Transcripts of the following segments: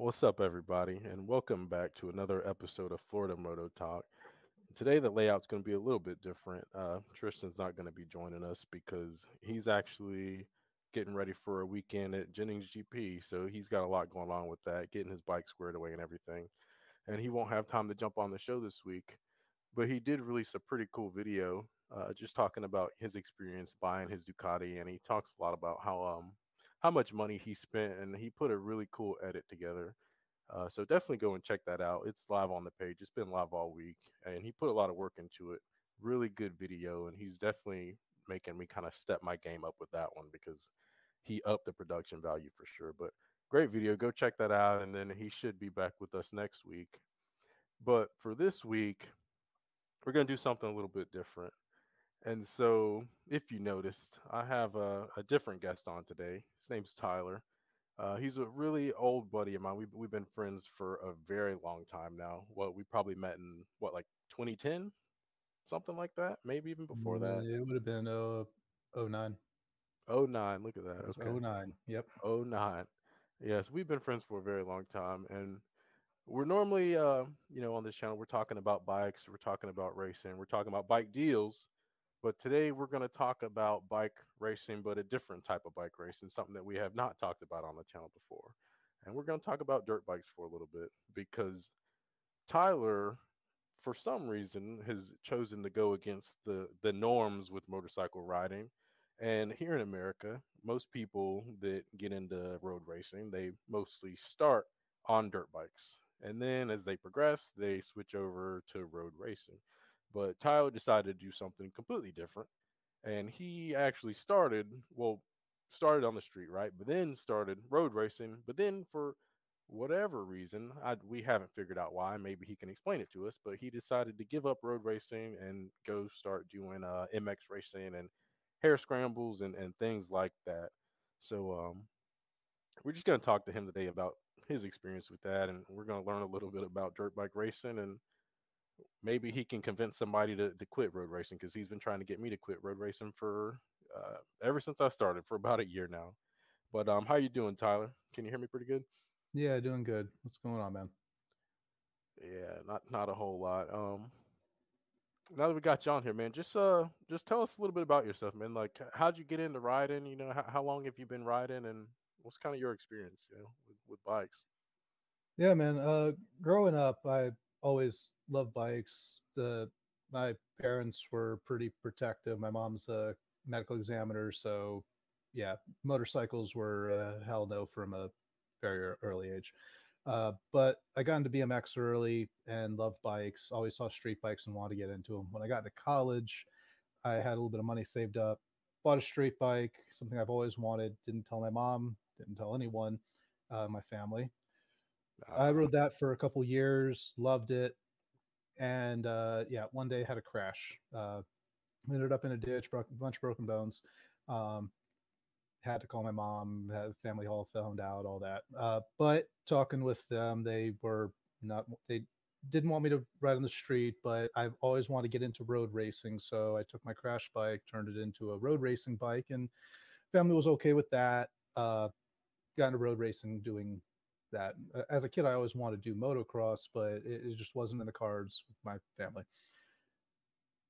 What's up, everybody, and welcome back to another episode of Florida Moto Talk. Today, the layout's going to be a little bit different. Uh, Tristan's not going to be joining us because he's actually getting ready for a weekend at Jennings GP. So he's got a lot going on with that, getting his bike squared away and everything. And he won't have time to jump on the show this week. But he did release a pretty cool video uh, just talking about his experience buying his Ducati. And he talks a lot about how um, how much money he spent, and he put a really cool edit together. Uh, so definitely go and check that out. It's live on the page. It's been live all week, and he put a lot of work into it. Really good video, and he's definitely making me kind of step my game up with that one because he upped the production value for sure. But great video. Go check that out, and then he should be back with us next week. But for this week, we're going to do something a little bit different. And so, if you noticed, I have a, a different guest on today. His name's Tyler. Uh, he's a really old buddy of mine. We've, we've been friends for a very long time now. Well, we probably met in what, like 2010? Something like that? Maybe even before that. It would have been uh, 09. 09. Look at that. Okay. 09. Yep. 09. Yes, we've been friends for a very long time. And we're normally, uh, you know, on this channel, we're talking about bikes, we're talking about racing, we're talking about bike deals but today we're going to talk about bike racing, but a different type of bike racing, something that we have not talked about on the channel before. And we're going to talk about dirt bikes for a little bit because Tyler, for some reason, has chosen to go against the, the norms with motorcycle riding. And here in America, most people that get into road racing, they mostly start on dirt bikes. And then as they progress, they switch over to road racing. But Tyler decided to do something completely different. And he actually started, well, started on the street, right? But then started road racing. But then for whatever reason, I, we haven't figured out why. Maybe he can explain it to us. But he decided to give up road racing and go start doing uh, MX racing and hare scrambles and, and things like that. So um, we're just going to talk to him today about his experience with that. And we're going to learn a little bit about dirt bike racing and maybe he can convince somebody to, to quit road racing because he's been trying to get me to quit road racing for uh, ever since I started for about a year now. But um, how you doing, Tyler? Can you hear me pretty good? Yeah, doing good. What's going on, man? Yeah, not not a whole lot. Um, now that we got you on here, man, just uh, just tell us a little bit about yourself, man. Like, how'd you get into riding? You know, how, how long have you been riding, and what's kind of your experience, you know, with, with bikes? Yeah, man. Uh, growing up, I always loved bikes. The my parents were pretty protective. My mom's a medical examiner, so yeah, motorcycles were uh, hell no from a very early age. Uh, but I got into BMX early and loved bikes. Always saw street bikes and wanted to get into them. When I got into college, I had a little bit of money saved up, bought a street bike, something I've always wanted. Didn't tell my mom, didn't tell anyone, uh, my family. I rode that for a couple years, loved it, and uh, yeah, one day I had a crash. Uh, ended up in a ditch, broke a bunch of broken bones. Um, had to call my mom, had family hall found out, all that. Uh, but talking with them, they were not they didn't want me to ride on the street, but I've always wanted to get into road racing. So I took my crash bike, turned it into a road racing bike, and family was okay with that. Uh, got into road racing doing that. As a kid, I always wanted to do motocross, but it, it just wasn't in the cards with my family.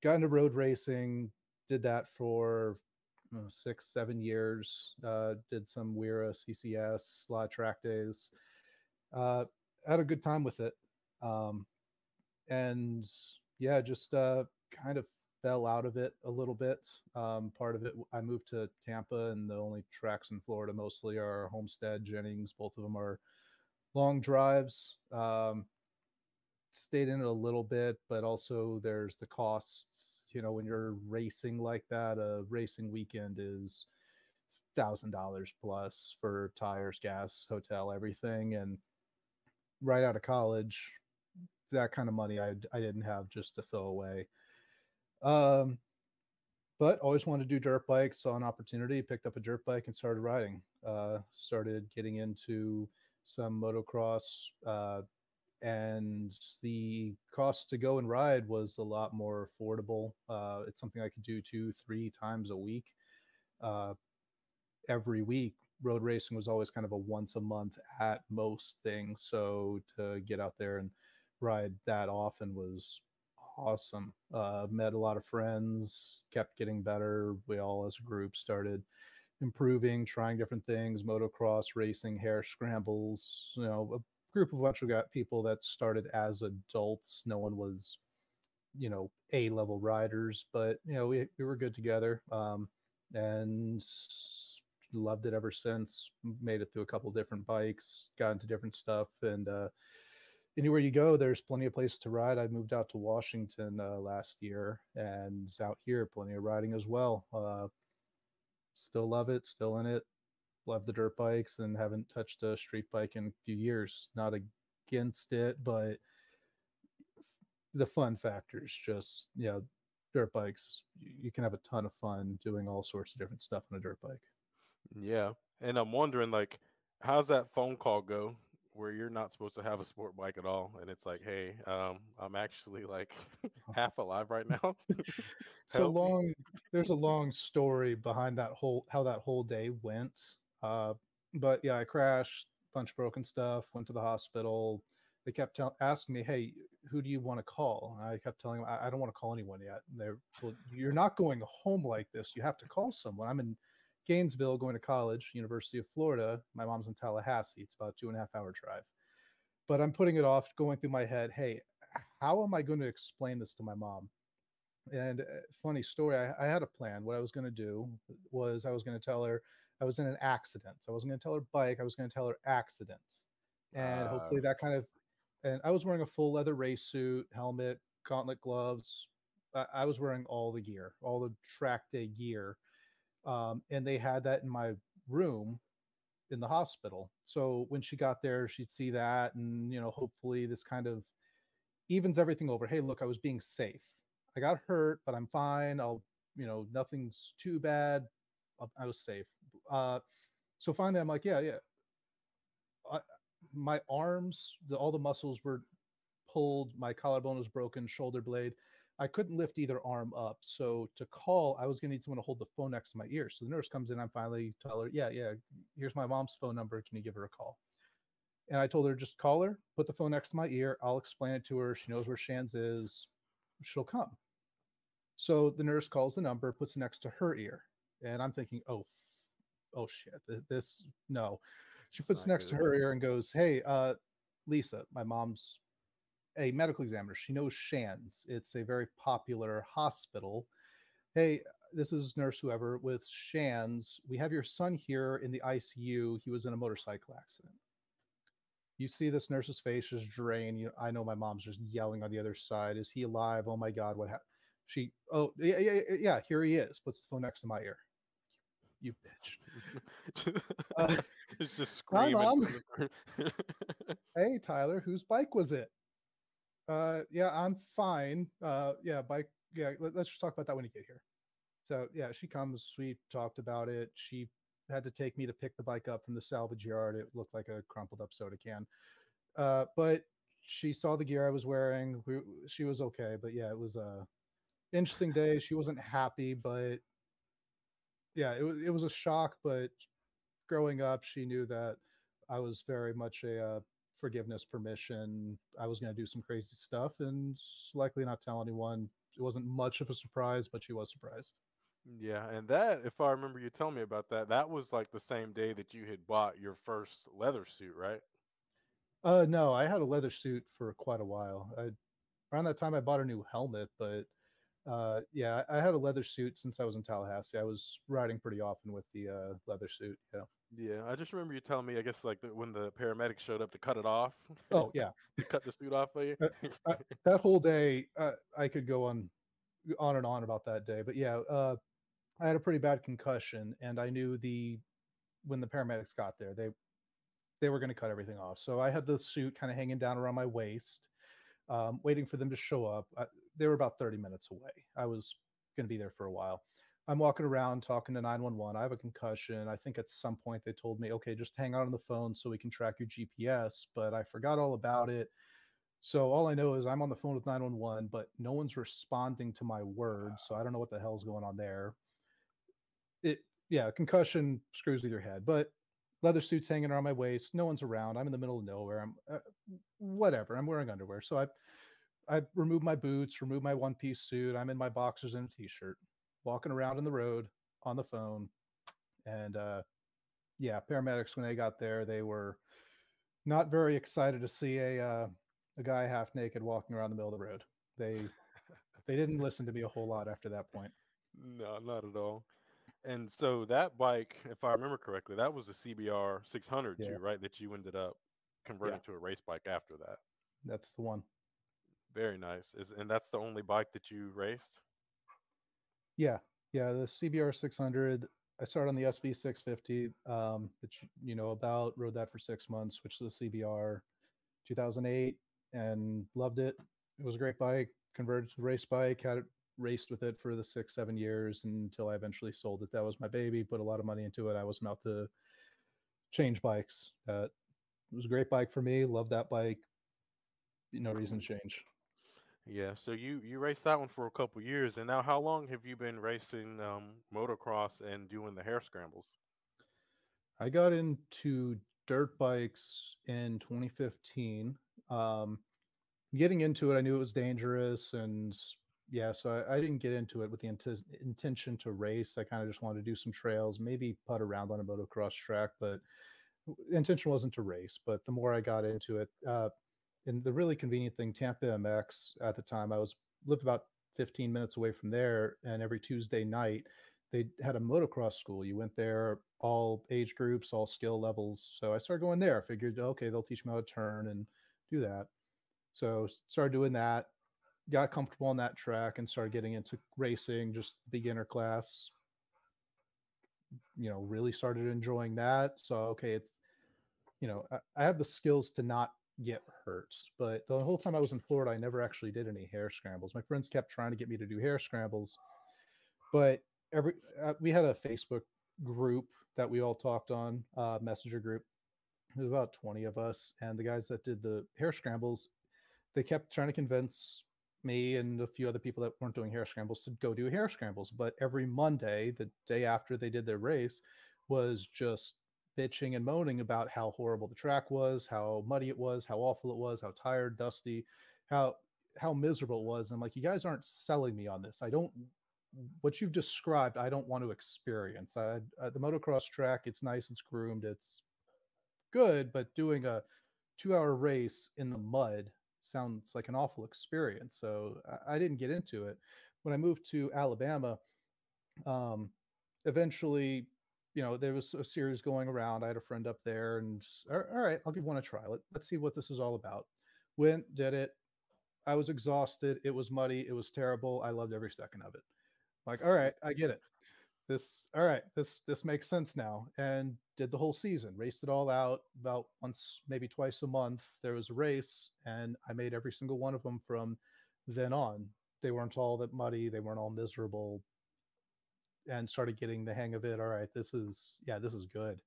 Got into road racing, did that for know, six, seven years. Uh, did some WERA, CCS, a lot of track days. Uh, had a good time with it. Um, and yeah, just uh, kind of fell out of it a little bit. Um, part of it, I moved to Tampa, and the only tracks in Florida mostly are Homestead, Jennings. Both of them are long drives. Um, stayed in it a little bit, but also there's the costs. You know, when you're racing like that, a racing weekend is thousand dollars plus for tires, gas, hotel, everything. And right out of college, that kind of money I I didn't have just to throw away. Um, but always wanted to do dirt bikes. Saw an opportunity, picked up a dirt bike and started riding. Uh, started getting into some motocross, uh, and the cost to go and ride was a lot more affordable. Uh, it's something I could do two, three times a week, uh, every week road racing was always kind of a once a month at most thing. So to get out there and ride that often was awesome. Uh, met a lot of friends, kept getting better. We all, as a group, started improving, trying different things, motocross, racing, hare scrambles. You know, a group of bunch of got people that started as adults. No one was, you know, A level riders, but you know, we we were good together. Um, and loved it ever since. Made it through a couple different bikes, got into different stuff, and uh, anywhere you go, there's plenty of places to ride. I moved out to Washington uh, last year, and out here, plenty of riding as well. Uh, still love it, still in it. Love the dirt bikes, and haven't touched a street bike in a few years. Not against it, but the fun factors just you know dirt bikes you can have a ton of fun doing all sorts of different stuff on a dirt bike Yeah. And I'm wondering, like, how's that phone call go where you're not supposed to have a sport bike at all? And it's like, hey, um, I'm actually like half alive right now. it's a long there's a long story behind that whole how that whole day went uh but yeah i crashed bunch of broken stuff went to the hospital. They kept tell- asking me hey who do you want to call? And i kept telling them i, I don't want to call anyone yet. And they're well, you're not going home like this. You have to call someone. I'm in gainesville going to college university of florida my mom's in tallahassee it's about a two and a half hour drive but i'm putting it off going through my head hey how am i going to explain this to my mom and uh, funny story, I, I had a plan. What I was going to do was I was going to tell her I was in an accident. So I wasn't going to tell her bike. I was going to tell her accident, and Ah, hopefully that kind of. And I was wearing a full leather race suit, helmet, gauntlet gloves. I, I was wearing all the gear, all the track day gear, um, and they had that in my room in the hospital. So when she got there, she'd see that, and you know, hopefully this kind of evens everything over. Hey, look, I was being safe. I got hurt, but I'm fine. I'll, you know, nothing's too bad. I, was safe. Uh, so finally, I'm like, yeah, yeah. I, my arms, the, all the muscles were pulled. My collarbone was broken, shoulder blade. I couldn't lift either arm up. So to call, I was going to need someone to hold the phone next to my ear. So the nurse comes in. I'm finally tell her, yeah, yeah, here's my mom's phone number. Can you give her a call? And I told her, just call her, put the phone next to my ear. I'll explain it to her. She knows where Shands is. She'll come. So the nurse calls the number, puts it next to her ear. And I'm thinking, oh, oh shit, this, no. She It's puts next to her ear and goes, hey, uh, Lisa, my mom's a medical examiner. She knows Shands. It's a very popular hospital. Hey, this is nurse whoever with Shands. We have your son here in the ICU. He was in a motorcycle accident. You see this nurse's face is drain. You I know my mom's just yelling on the other side. Is he alive? Oh my god, what happened? She, oh yeah, yeah, yeah, yeah, here he is. Puts the phone next to my ear. You bitch. Uh, it's just Hi, screaming. Mom. hey Tyler, whose bike was it? Uh, yeah, I'm fine. Uh, yeah, bike. Yeah, let, us just talk about that when you get here. So yeah, she comes. We talked about it. She had to take me to pick the bike up from the salvage yard. It looked like a crumpled up soda can. Uh, but she saw the gear I was wearing. We, she was okay. But yeah, it was a interesting day. She wasn't happy, but yeah, it was it was a shock. But growing up, she knew that I was very much a uh, forgiveness permission. I was going to do some crazy stuff and likely not tell anyone. It wasn't much of a surprise, but she was surprised. yeah, and that, if I remember you telling me about that, that was like the same day that you had bought your first leather suit, right? Uh, no, I had a leather suit for quite a while. I, around that time, I bought a new helmet, but uh, yeah, I I had a leather suit since I was in Tallahassee. I was riding pretty often with the uh, leather suit. Yeah. Yeah, I just remember you telling me, I guess, like the, when the paramedics showed up to cut it off. Oh yeah, cut the suit off for you. Uh, I, that whole day, uh, I could go on, on and on about that day. But yeah, uh, I had a pretty bad concussion, and I knew the when the paramedics got there, they they were going to cut everything off. So I had the suit kind of hanging down around my waist, um, waiting for them to show up. I, they were about thirty minutes away. I was going to be there for a while. I'm walking around talking to 911. I have a concussion. I think at some point they told me, okay, just hang out on the phone so we can track your GPS, but I forgot all about it. So all I know is I'm on the phone with 911, but no one's responding to my words. So I don't know what the hell's going on there. It, yeah, concussion screws with your head. But leather suits hanging around my waist. No one's around. I'm in the middle of nowhere. I'm uh, whatever. I'm wearing underwear. So I I remove my boots, remove my one piece suit. I'm in my boxers and a t-shirt, walking around in the road on the phone. And uh yeah, paramedics when they got there, they were not very excited to see a uh, a guy half naked walking around the middle of the road. They they didn't listen to me a whole lot after that point. No, not at all. And so that bike, if I remember correctly, that was a CBR 600 Yeah. too, right? That you ended up converting to a race bike after that. That's the one. Very nice. Is and that's the only bike that you raced? Yeah, yeah. The CBR 600. I started on the SV 650. Um, that you, you know about. Rode that for six months. Switched to the CBR 2008 and loved it. It was a great bike. Converted to race bike. Had it raced with it for the six seven years until I eventually sold it. That was my baby. Put a lot of money into it. I was about to change bikes. Uh, it was a great bike for me. Love that bike. No reason to change. Yeah. So you you raced that one for a couple years, and now how long have you been racing um, motocross and doing the hare scrambles? I got into dirt bikes in 2015. Um, getting into it, I knew it was dangerous, and yeah, so I, I didn't get into it with the inten- intention to race. I kind of just wanted to do some trails, maybe putt around on a motocross track, but intention wasn't to race. But the more I got into it, uh, and the really convenient thing, Tampa MX at the time, I was lived about 15 minutes away from there, and every Tuesday night they had a motocross school. You went there, all age groups, all skill levels. So I started going there. I figured, okay, they'll teach me how to turn and do that. So started doing that, got comfortable on that track, and started getting into racing, just beginner class. You know, really started enjoying that. So okay, it's you know, I, I have the skills to not get hurt. But the whole time I was in Florida, I never actually did any hare scrambles. My friends kept trying to get me to do hare scrambles, but every uh, we had a Facebook group that we all talked on, uh, messenger group. There was about 20 of us, and the guys that did the hare scrambles, they kept trying to convince me and a few other people that weren't doing hare scrambles to go do hare scrambles. But every Monday, the day after they did their race, was just bitching and moaning about how horrible the track was, how muddy it was, how awful it was, how tired, dusty, how how miserable it was. And I'm like, you guys aren't selling me on this. I don't what you've described. I don't want to experience. I, uh, the motocross track, it's nice, it's groomed, it's good, but doing a two-hour race in the mud sounds like an awful experience. So I, I didn't get into it. When I moved to Alabama, um, eventually you know, there was a series going around. I had a friend up there, and all right, I'll give one a try. Let, let's see what this is all about. Went, did it. I was exhausted. It was muddy. It was terrible. I loved every second of it. Like, all right, I get it. This, all right, this this makes sense now. And did the whole season, raced it all out about once, maybe twice a month. There was a race, and I made every single one of them from then on. They weren't all that muddy. They weren't all miserable and started getting the hang of it. All right, this is yeah, this is good.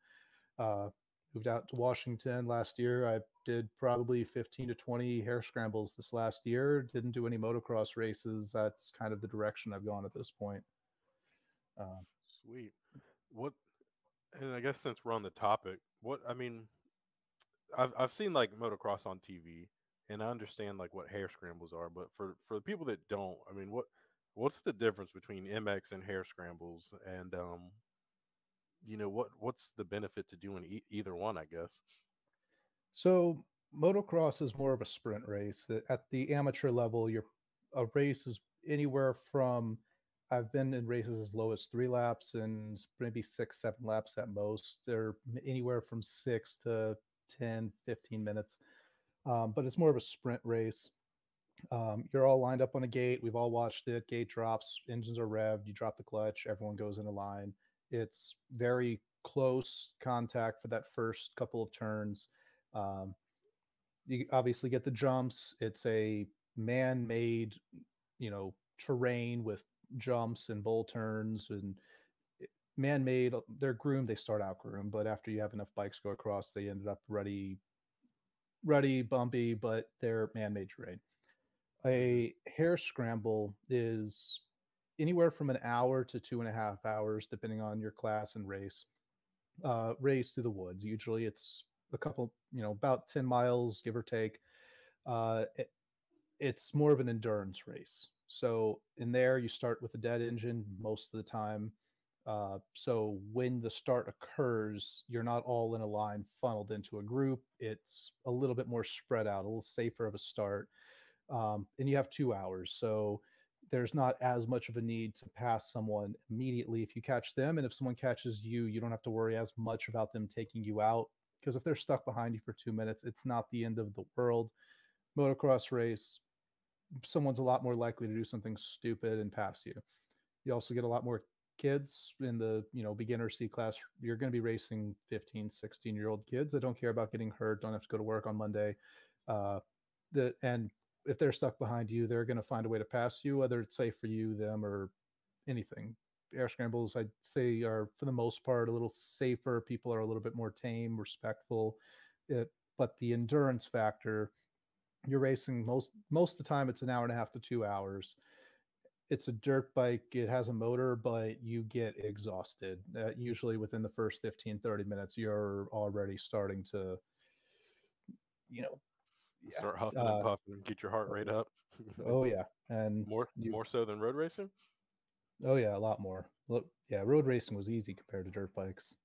Uh, moved out to Washington last year. I did probably 15 to 20 hare scrambles this last year. Didn't do any motocross races. That's kind of the direction I've gone at this point. Uh, Sweet. What? And I guess since we're on the topic, what I mean, I've I've seen like motocross on TV, and I understand like what hare scrambles are, but for for the people that don't, I mean, what what's the difference between MX and hare scrambles, and um, you know what what's the benefit to doing e- either one? I guess. So motocross is more of a sprint race. At the amateur level, your a race is anywhere from I've been in races as low as three laps and maybe six, seven laps at most. They're anywhere from six to 10, 15 minutes. Um, but it's more of a sprint race. Um, you're all lined up on a gate. We've all watched it. Gate drops, engines are revved. You drop the clutch. Everyone goes in a line. It's very close contact for that first couple of turns. Um, you obviously get the jumps. It's a man-made, you know, terrain with jumps and bull turns and man-made. They're groomed. They start out groomed, but after you have enough bikes go across, they ended up ruddy, ruddy, bumpy, but they're man-made terrain a hare scramble is anywhere from an hour to two and a half hours, depending on your class and race. uh, race through the woods. Usually, it's a couple, you know, about ten miles, give or take. Uh, it, it's more of an endurance race. So in there, you start with a dead engine most of the time. Uh, so when the start occurs, you're not all in a line funneled into a group. It's a little bit more spread out, a little safer of a start. Um, and you have two hours. So there's not as much of a need to pass someone immediately if you catch them. And if someone catches you, you don't have to worry as much about them taking you out. Because if they're stuck behind you for two minutes, it's not the end of the world. Motocross race, someone's a lot more likely to do something stupid and pass you. You also get a lot more kids in the you know beginner c class you're going to be racing 15 16 year old kids that don't care about getting hurt don't have to go to work on monday uh the and if they're stuck behind you, they're going to find a way to pass you, whether it's safe for you, them, or anything. Hare scrambles, I'd say, are for the most part a little safer. People are a little bit more tame, respectful. It, but the endurance factor, you're racing most most of the time. It's an hour and a half to two hours. It's a dirt bike. It has a motor, but you get exhausted. Uh, usually within the first 15, 30 minutes, you're already starting to, you know. Start huffing uh, and puffing, get your heart rate up. oh yeah, and more you, more so than road racing. Oh yeah, a lot more. Look, yeah, road racing was easy compared to dirt bikes.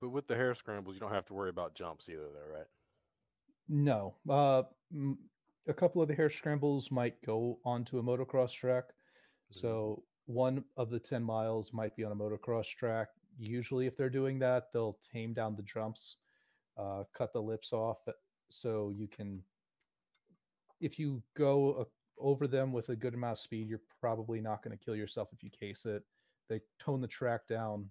But with the hare scrambles, you don't have to worry about jumps either, though, right? No. Uh, a couple of the hare scrambles might go onto a motocross track. Mm-hmm. So one of the 10 miles might be on a motocross track. Usually, if they're doing that, they'll tame down the jumps, uh, cut the lips off so you can if you go uh, over them with a good amount of speed, you're probably not going to kill yourself if you case it. They tone the track down,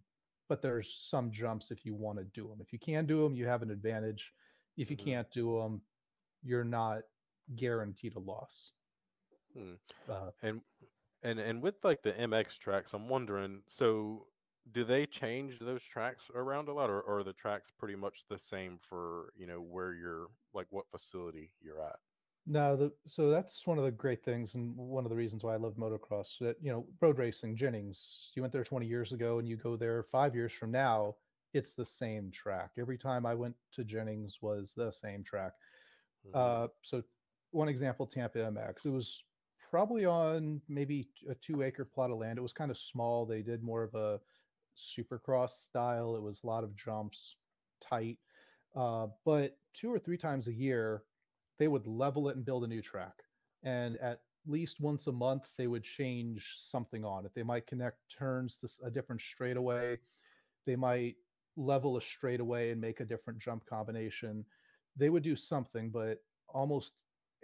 but there's some jumps if you want to do them. If you can do them, you have an advantage. If you mm-hmm. can't do them, you're not guaranteed a loss. Hmm. Uh, and and and with like the MX tracks, I'm wondering. So, do they change those tracks around a lot, or, or are the tracks pretty much the same for you know where you're like what facility you're at? No, the so that's one of the great things, and one of the reasons why I love motocross. That you know, road racing, Jennings. You went there 20 years ago, and you go there five years from now. It's the same track. Every time I went to Jennings was the same track. Mm-hmm. Uh, so, one example, Tampa MX. It was probably on maybe a two acre plot of land. It was kind of small. They did more of a supercross style. It was a lot of jumps, tight. Uh, but two or three times a year, they would level it and build a new track. And at least once a month, they would change something on it. They might connect turns to a different straightaway. They might level a straightaway and make a different jump combination. They would do something, but almost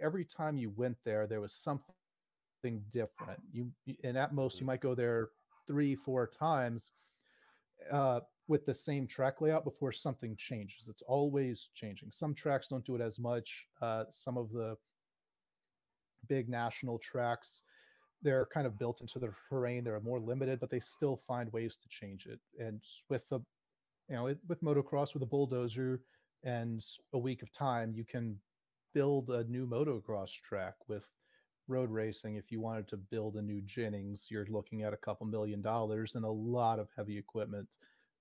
every time you went there, there was something different. You and at most you mm-hmm. might go there three, four times uh, with the same track layout before something changes. It's always changing. Some tracks don't do it as much. Uh, some of the big national tracks, they're kind of built into the terrain. They're more limited, but they still find ways to change it. And with the, you know, it, with motocross with a bulldozer and a week of time, you can build a new motocross track with road racing. If you wanted to build a new Jennings, you're looking at a couple million dollars and a lot of heavy equipment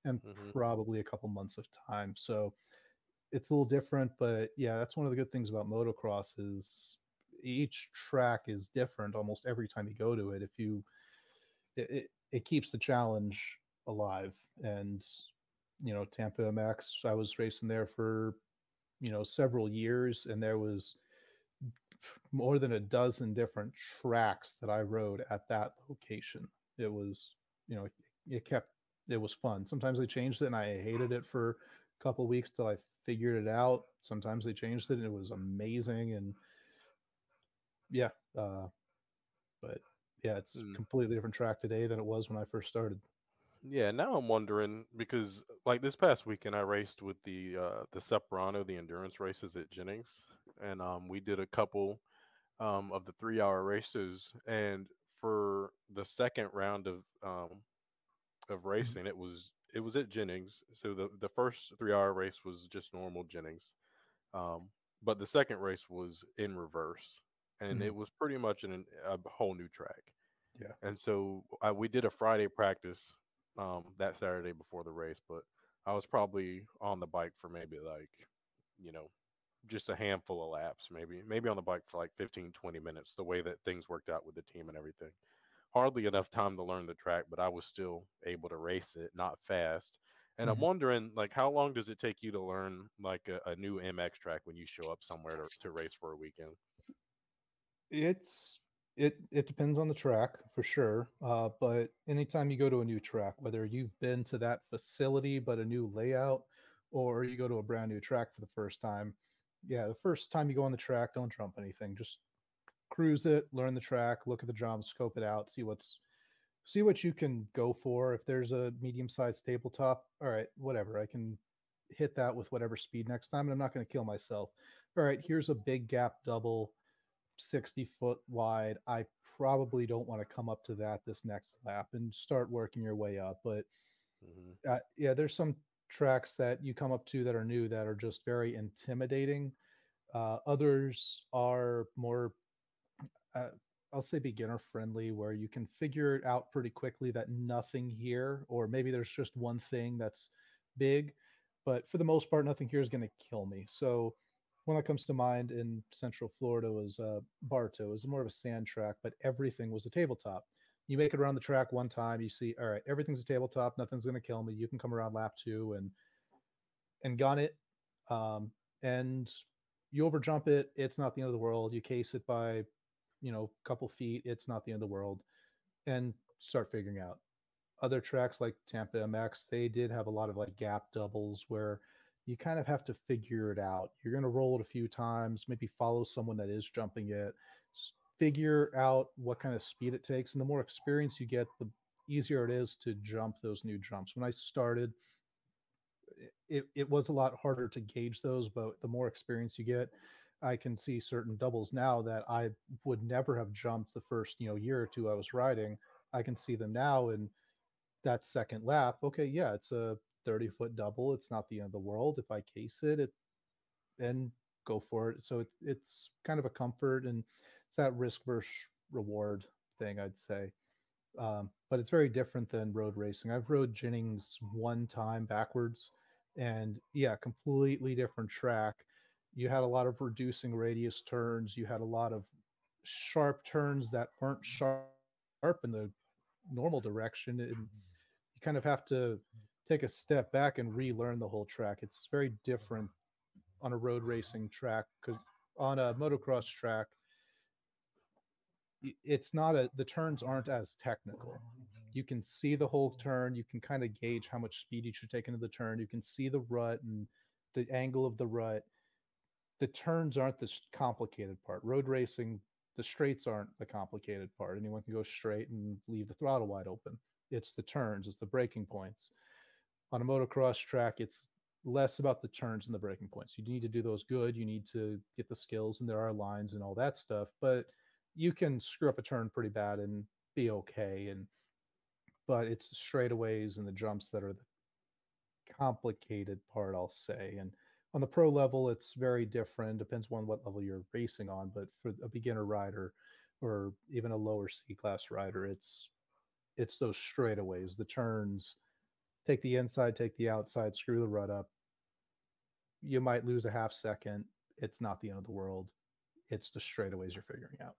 and mm-hmm. probably a couple months of time. So it's a little different, but yeah, that's one of the good things about motocross is each track is different almost every time you go to it. If you, it, it, it keeps the challenge alive. And, you know, Tampa MX, I was racing there for, you know, several years and there was more than a dozen different tracks that I rode at that location. It was, you know, it kept it was fun. Sometimes they changed it and I hated it for a couple weeks till I figured it out. Sometimes they changed it and it was amazing and yeah, uh, but yeah, it's mm. completely different track today than it was when I first started. Yeah, now I'm wondering because like this past weekend I raced with the uh the Separano, the endurance races at Jennings, and um we did a couple um of the three hour races and for the second round of um of mm-hmm. racing, it was it was at Jennings. So the the first three hour race was just normal Jennings, um, but the second race was in reverse, and mm-hmm. it was pretty much an, a whole new track. Yeah. And so I, we did a Friday practice um, that Saturday before the race, but I was probably on the bike for maybe like, you know, just a handful of laps, maybe maybe on the bike for like 15, 20 minutes, the way that things worked out with the team and everything. Hardly enough time to learn the track, but I was still able to race it, not fast. And I'm Mhm. wondering, like, how long does it take you to learn like a, a new MX track when you show up somewhere to, to race for a weekend? It's it it depends on the track for sure. Uh, but anytime you go to a new track, whether you've been to that facility but a new layout, or you go to a brand new track for the first time, yeah, the first time you go on the track, don't jump anything. Just cruise it, learn the track, look at the jumps, scope it out, see what's see what you can go for. If there's a medium-sized tabletop, all right, whatever. I can hit that with whatever speed next time, and I'm not going to kill myself. All right, here's a big gap double 60 foot wide. I probably don't want to come up to that this next lap and start working your way up. But hmm uh, yeah, there's some tracks that you come up to that are new that are just very intimidating. Uh, others are more, uh, I'll say beginner friendly, where you can figure it out pretty quickly that nothing here, or maybe there's just one thing that's big, but for the most part, nothing here is going to kill me. So one that comes to mind in Central Florida was uh, Bartow. It was more of a sand track, but everything was a tabletop. You make it around the track one time, you see, all right, everything's a tabletop, nothing's going to kill me. You can come around lap two and and gun it, um, and you overjump it. It's not the end of the world. You case it by, you know, a couple feet. It's not the end of the world, and start figuring out other tracks like Tampa MX. They did have a lot of like gap doubles where you kind of have to figure it out. You're going to roll it a few times, maybe follow someone that is jumping it, figure out what kind of speed it takes. And the more experience you get, the easier it is to jump those new jumps. When I started, it, it was a lot harder to gauge those, but the more experience you get, I can see certain doubles now that I would never have jumped the first, you know, year or two I was riding. I can see them now and that second lap, okay, yeah, it's a 30 foot double. It's not the end of the world. If I case it, it then go for it. So it, it's kind of a comfort and it's that risk versus reward thing, I'd say. Um, but it's very different than road racing. I've rode Jennings one time backwards, and yeah, completely different track. You had a lot of reducing radius turns. You had a lot of sharp turns that weren't sharp in the normal direction. And you kind of have to take a step back and relearn the whole track. It's very different on a road racing track because on a motocross track, it's not a the turns aren't as technical. You can see the whole turn. You can kind of gauge how much speed you should take into the turn. You can see the rut and the angle of the rut. The turns aren't the complicated part. Road racing, the straights aren't the complicated part. Anyone can go straight and leave the throttle wide open. It's the turns, it's the breaking points. On a motocross track, it's less about the turns and the breaking points. You need to do those good. You need to get the skills, and there are lines and all that stuff. But you can screw up a turn pretty bad and be okay. And but it's straightaways and the jumps that are the complicated part, I'll say. And on the pro level, it's very different. Depends on what level you're racing on. But for a beginner rider or even a lower C class rider, it's it's those straightaways, the turns. Take the inside, take the outside, screw the rut up. You might lose a half second. It's not the end of the world. It's the straightaways you're figuring out.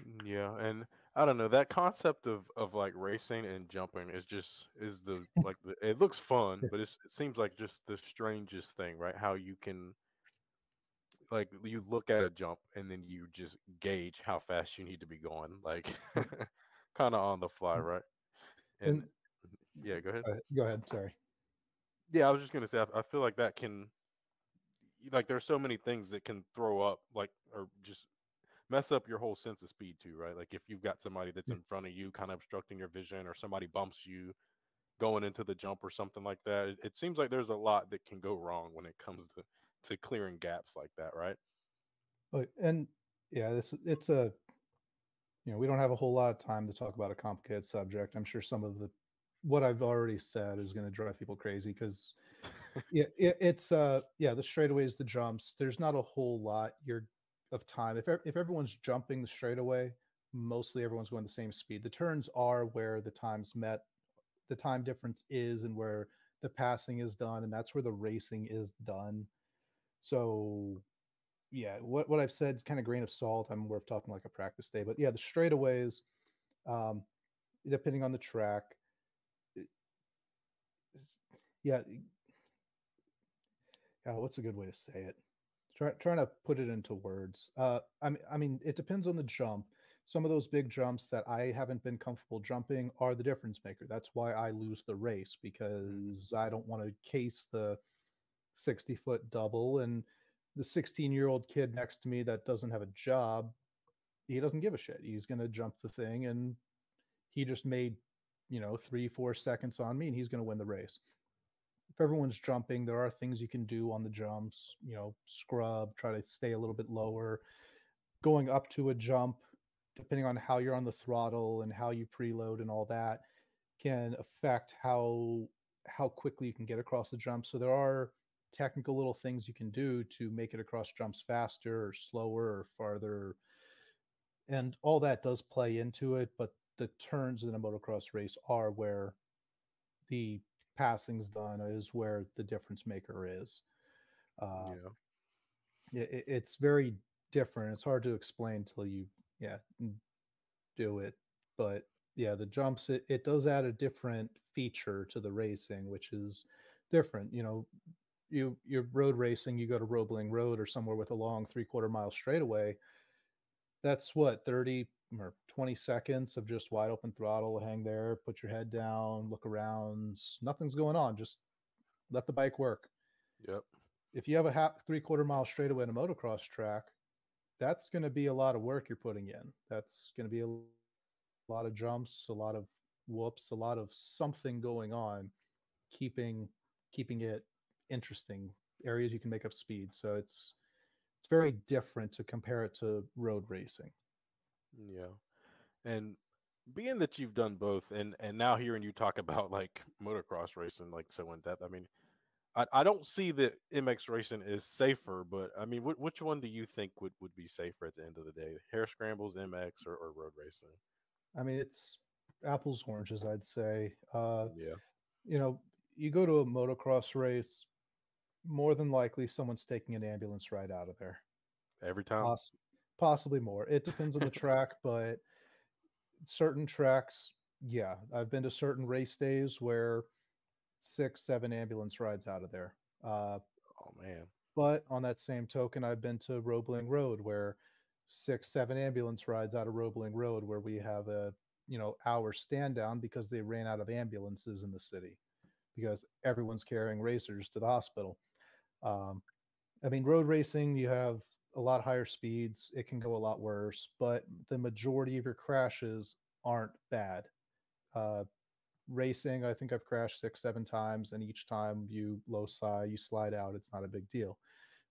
Mm, yeah, and I don't know that concept of of like racing and jumping is just is the like the, it looks fun, but it's, it seems like just the strangest thing, right? How you can like you look at a jump and then you just gauge how fast you need to be going, like kind of on the fly, mm. right? And And yeah, go ahead. go ahead. Sorry. Yeah, I was just gonna say I, I feel like that can like there's so many things that can throw up like or just mess up your whole sense of speed too, right? Like if you've got somebody that's in front of you kind of obstructing your vision or somebody bumps you going into the jump or something like that. It, it seems like there's a lot that can go wrong when it comes to to clearing gaps like that, right? And yeah, this it's a you know we don't have a whole lot of time to talk about a complicated subject. I'm sure some of the what I've already said is going to drive people crazy because yeah, it, it's uh yeah the straightaways, the jumps. There's not a whole lot you're of time. If if everyone's jumping the straightaway, mostly everyone's going the same speed. The turns are where the times met, the time difference is, and where the passing is done, and that's where the racing is done. So, yeah, what what I've said is kind of grain of salt. I'm worth talking like a practice day, but yeah, the straightaways, um, depending on the track, yeah. Uh, what's a good way to say it? Try, trying to put it into words. Uh, I mean, I mean, it depends on the jump. Some of those big jumps that I haven't been comfortable jumping are the difference maker. That's why I lose the race because I don't want to case the 60 foot double and the 16 year old kid next to me that doesn't have a job. He doesn't give a shit. He's going to jump the thing and he just made, you know, three, four seconds on me and he's going to win the race if everyone's jumping, there are things you can do on the jumps, you know, scrub, try to stay a little bit lower. Going up to a jump, depending on how you're on the throttle and how you preload and all that, can affect how how quickly you can get across the jump. So there are technical little things you can do to make it across jumps faster or slower or farther. And all that does play into it, but the turns in a motocross race are where the passings done is where the difference maker is. Uh, yeah, it, it's very different. It's hard to explain till you yeah do it, but yeah, the jumps it, it does add a different feature to the racing, which is different. You know, you you're road racing, you go to Roebling Road or somewhere with a long three quarter mile straightaway. That's what 30 or 20 seconds of just wide open throttle, hang there, put your head down, look around. Nothing's going on. Just let the bike work. Yep. If you have a half three quarter mile straightaway in a motocross track, that's going to be a lot of work you're putting in. That's going to be a lot of jumps, a lot of whoops, a lot of something going on, keeping keeping it interesting. Areas you can make up speed. So it's it's very different to compare it to road racing. Yeah. And being that you've done both and and now hearing you talk about like motocross racing like so in depth, I mean, I, I don't see that MX racing is safer, but I mean, wh- which one do you think would, would be safer at the end of the day? Hare scrambles, MX, or, or road racing? I mean, it's apples oranges, I'd say. Uh, yeah. You know, you go to a motocross race, more than likely someone's taking an ambulance ride out of there. Every time? Poss- possibly more. It depends on the track, but certain tracks, yeah. I've been to certain race days where six, seven ambulance rides out of there. Uh, oh man. But on that same token, I've been to Roebling Road where six, seven ambulance rides out of Roebling Road where we have a you know hour stand down because they ran out of ambulances in the city because everyone's carrying racers to the hospital. Um, I mean, road racing, you have a lot higher speeds, it can go a lot worse, but the majority of your crashes aren't bad. Uh, racing, I think I've crashed six, seven times, and each time you low side, you slide out, it's not a big deal.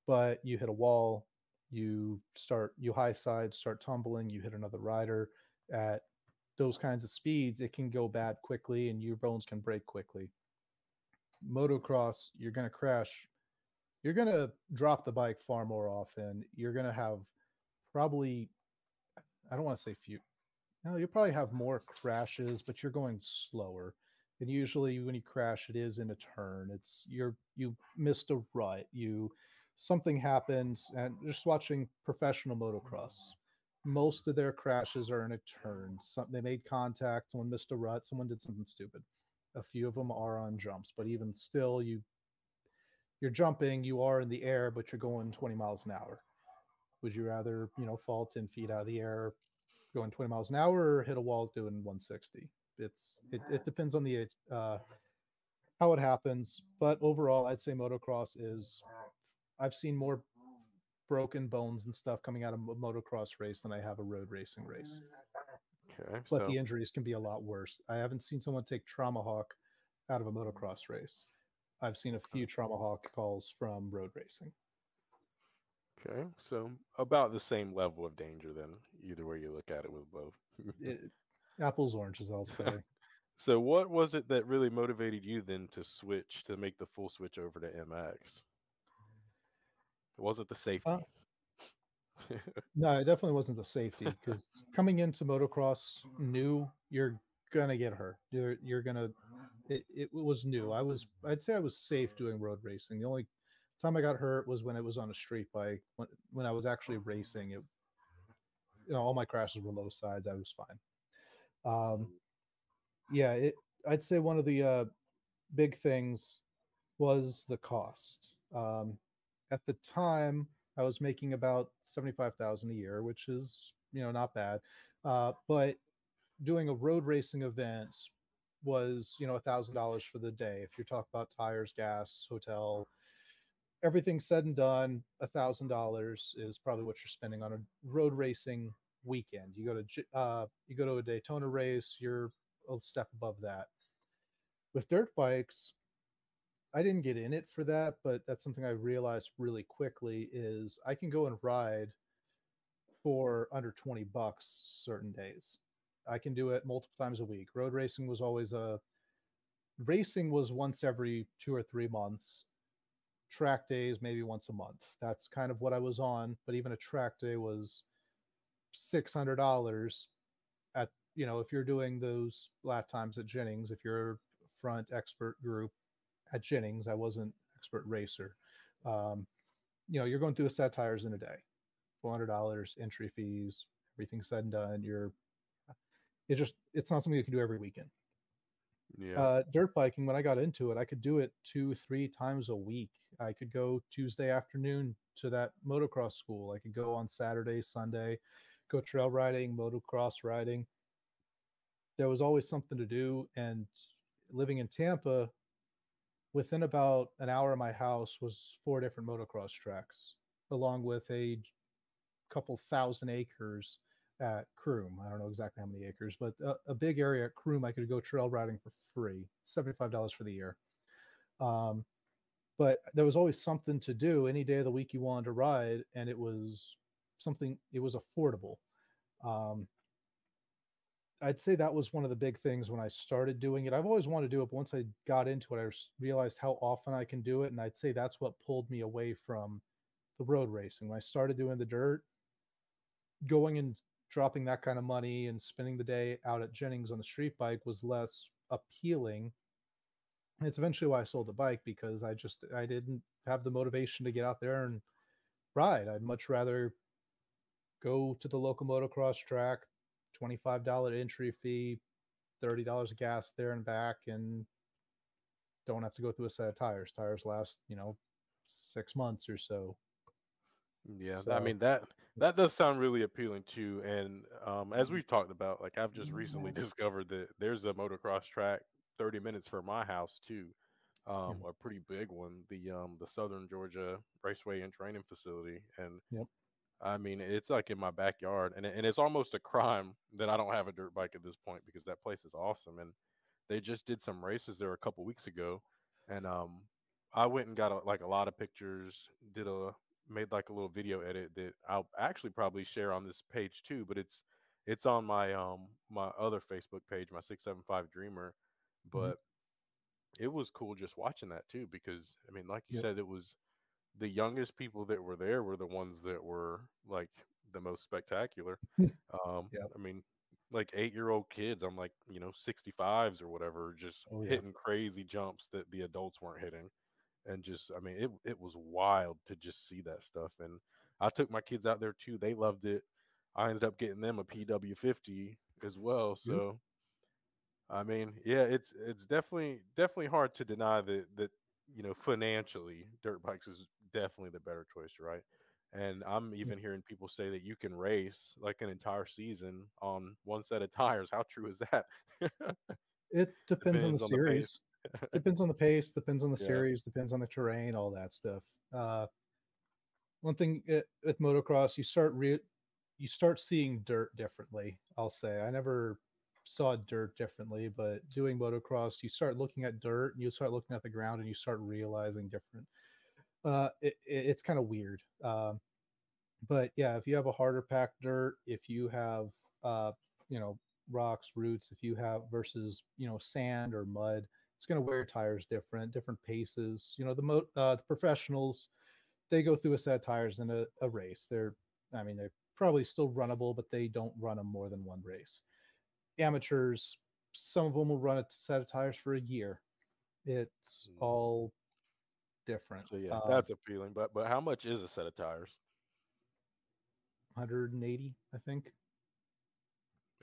But you hit a wall, you start, you high side, start tumbling, you hit another rider at those kinds of speeds, it can go bad quickly and your bones can break quickly. Motocross, you're going to crash you're going to drop the bike far more often. You're going to have probably, I don't want to say few, no, you'll probably have more crashes, but you're going slower. And usually when you crash, it is in a turn. It's you're you missed a rut. You something happens, and just watching professional motocross, most of their crashes are in a turn. Some they made contact, someone missed a rut, someone did something stupid. A few of them are on jumps, but even still, you you're jumping, you are in the air, but you're going 20 miles an hour. Would you rather, you know, fall 10 feet out of the air going 20 miles an hour or hit a wall doing 160? It's it, it depends on the uh, how it happens, but overall, I'd say motocross is. I've seen more broken bones and stuff coming out of a motocross race than I have a road racing race. Okay, but so. the injuries can be a lot worse. I haven't seen someone take trauma hawk out of a motocross race. I've seen a few trauma hawk calls from road racing. Okay, so about the same level of danger then, either way you look at it with both. it, apples, oranges, I'll say. so, what was it that really motivated you then to switch to make the full switch over to MX? Was it the safety? Uh, no, it definitely wasn't the safety because coming into motocross new, you're gonna get hurt. You're you're gonna it, it was new. I was I'd say I was safe doing road racing. The only time I got hurt was when it was on a street bike. When when I was actually racing, it you know all my crashes were low sides. I was fine. Um, yeah, it. I'd say one of the uh, big things was the cost. Um, at the time, I was making about seventy five thousand a year, which is you know not bad. Uh, but doing a road racing event was you know a thousand dollars for the day. If you're talking about tires, gas, hotel, everything said and done, a thousand dollars is probably what you're spending on a road racing weekend. You go to uh, you go to a Daytona race, you're a step above that. With dirt bikes, I didn't get in it for that, but that's something I realized really quickly is I can go and ride for under 20 bucks certain days. I can do it multiple times a week. Road racing was always a racing was once every 2 or 3 months. Track days maybe once a month. That's kind of what I was on, but even a track day was $600 at you know, if you're doing those lap times at Jennings, if you're front expert group at Jennings, I wasn't expert racer. Um, you know, you're going through a set tires in a day, four hundred dollars entry fees, everything said and done. You're, it just it's not something you can do every weekend. Yeah. Uh, dirt biking, when I got into it, I could do it two, three times a week. I could go Tuesday afternoon to that motocross school. I could go on Saturday, Sunday, go trail riding, motocross riding. There was always something to do. And living in Tampa, within about an hour of my house was four different motocross tracks, along with a couple thousand acres at Croom. I don't know exactly how many acres, but a, a big area at Croom I could go trail riding for free, $75 for the year. Um, but there was always something to do any day of the week you wanted to ride, and it was something, it was affordable. Um, I'd say that was one of the big things when I started doing it. I've always wanted to do it, but once I got into it, I realized how often I can do it. And I'd say that's what pulled me away from the road racing. When I started doing the dirt, going and dropping that kind of money and spending the day out at Jennings on the street bike was less appealing. And it's eventually why I sold the bike because I just I didn't have the motivation to get out there and ride. I'd much rather go to the local motocross track, $25 entry fee, $30 of gas there and back, and don't have to go through a set of tires. Tires last, you know, six months or so. Yeah, so, I mean that that does sound really appealing too. And um, as mm-hmm. we've talked about, like I've just recently discovered that there's a motocross track 30 minutes from my house too. Um, yeah. a pretty big one, the um the Southern Georgia Raceway and Training Facility, and yep. I mean, it's like in my backyard, and and it's almost a crime that I don't have a dirt bike at this point because that place is awesome. And they just did some races there a couple weeks ago, and um, I went and got a, like a lot of pictures, did a made like a little video edit that I'll actually probably share on this page too, but it's it's on my um my other Facebook page, my six seven five Dreamer. Mm-hmm. But mm-hmm. it was cool just watching that too because I mean, like you yep. said, it was the youngest people that were there were the ones that were like the most spectacular. um, yeah. I mean, like eight year old kids, I'm like, you know, 65s or whatever, just oh, yeah. hitting crazy jumps that the adults weren't hitting. And just, I mean, it, it was wild to just see that stuff. And I took my kids out there too. They loved it. I ended up getting them a PW50 as well. So, I mean, yeah, it's it's definitely definitely hard to deny that that you know financially dirt bikes is definitely the better choice, right? And I'm mm. even hearing people say that you can race like an entire season on one set of tires. How true is that? it depends, depends on the on series. Depends on the pace, depends on the yeah. series, depends on the terrain, all that stuff. Uh, one thing it, eh, with motocross, you start re- you start seeing dirt differently. I'll say I never saw dirt differently, but doing motocross, you start looking at dirt and you start looking at the ground and you start realizing different uh, it, it's kind of weird. Um, but yeah, if you have a harder packed dirt, if you have, uh, you know, rocks, roots, if you have versus, you know, sand or mud, it's going to wear tires different, different paces. You know, the mo- uh, the professionals, they go through a set of tires in a, a race. They're, I mean, they're probably still runnable, but they don't run them more than one race. Amateurs, some of them will run a set of tires for a year. It's Mm. all different. So yeah, Um, that's appealing. But but how much is a set of tires? 180, I think.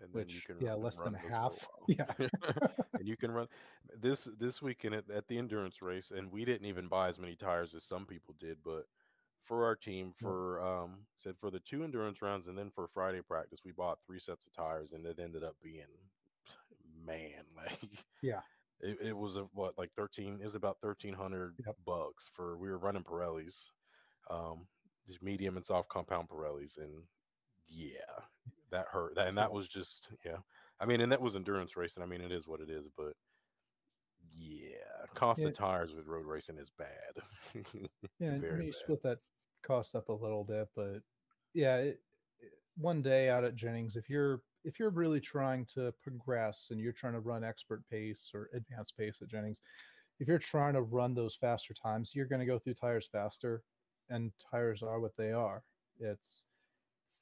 And then Which, yeah, run- less than run half. Yeah. and you can run this this weekend at, at the endurance race, and we didn't even buy as many tires as some people did, but for our team, for um said for the two endurance rounds and then for Friday practice, we bought three sets of tires, and it ended up being man, like Yeah. it, it was a what like thirteen is about thirteen hundred Yep. bucks for we were running Pirellis, um, just medium and soft compound Pirellis, and yeah, that hurt. And that was just yeah. I mean, and that was endurance racing. I mean, it is what it is, but yeah, cost of tires with road racing is bad. Yeah, Very mean, you bad. split that cost up a little bit, but yeah, it, it- one day out at Jennings, if you're if you're really trying to progress and you're trying to run expert pace or advanced pace at Jennings, if you're trying to run those faster times, you're going to go through tires faster, and tires are what they are. It's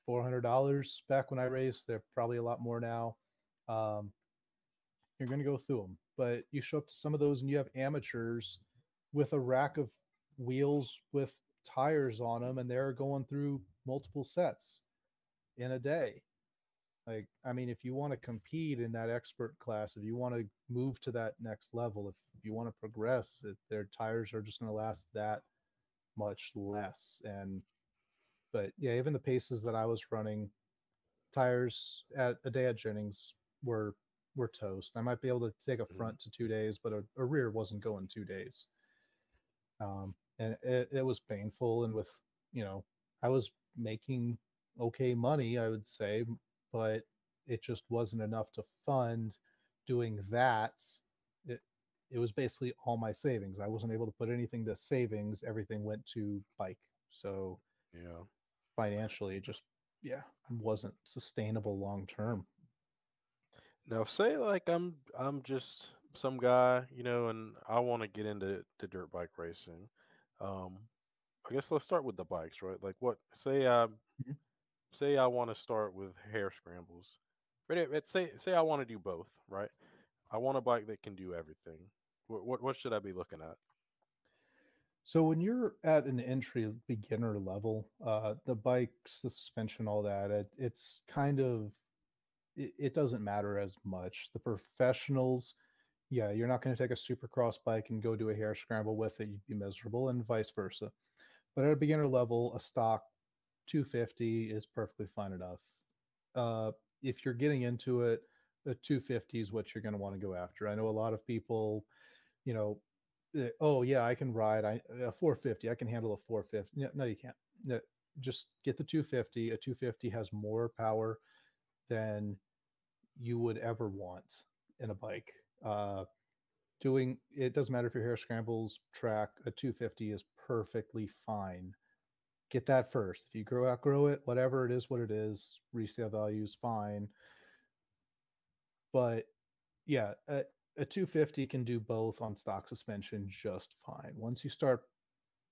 four hundred dollars back when I raced. They're probably a lot more now. Um, you're going to go through them, but you show up to some of those and you have amateurs with a rack of wheels with tires on them and they're going through multiple sets in a day like i mean if you want to compete in that expert class if you want to move to that next level if you want to progress their tires are just going to last that much less and but yeah even the paces that i was running tires at a day at jennings were were toast. I might be able to take a Mhm. front to two days but a, a rear wasn't going two days. Um, and it, it was painful and with you know i was making okay money i would say but it just wasn't enough to fund doing that. It it was basically all my savings. I wasn't able to put anything to savings. Everything went to bike. So yeah. Financially it just yeah wasn't sustainable long term Now, say like I'm I'm just some guy, you know, and I want to get into to dirt bike racing. Um, I guess let's start with the bikes, right? Like, what? Say I Mhm. say I want to start with hare scrambles. But it, it- say say I want to do both, right? I want a bike that can do everything. What what, what should I be looking at? So when you're at an entry beginner level, uh, the bikes, the suspension, all that, it, it's kind of it, it doesn't matter as much. The professionals, yeah, you're not going to take a supercross bike and go do a hare scramble with it. You'd be miserable, and vice versa. But at a beginner level, a stock 250 is perfectly fine enough. Uh, if you're getting into it, the 250 is what you're going to want to go after. I know a lot of people, you know, uh, oh yeah, I can ride I a 450. I can handle a 450. No, no you can't. No, just get the 250. A 250 has more power than you would ever want in a bike. Uh, doing it doesn't matter if your hare scrambles track. A 250 is perfectly fine. Get that first. If you grow outgrow it, whatever it is, what it is, resale value is fine. But yeah, a, a 250 can do both on stock suspension just fine. Once you start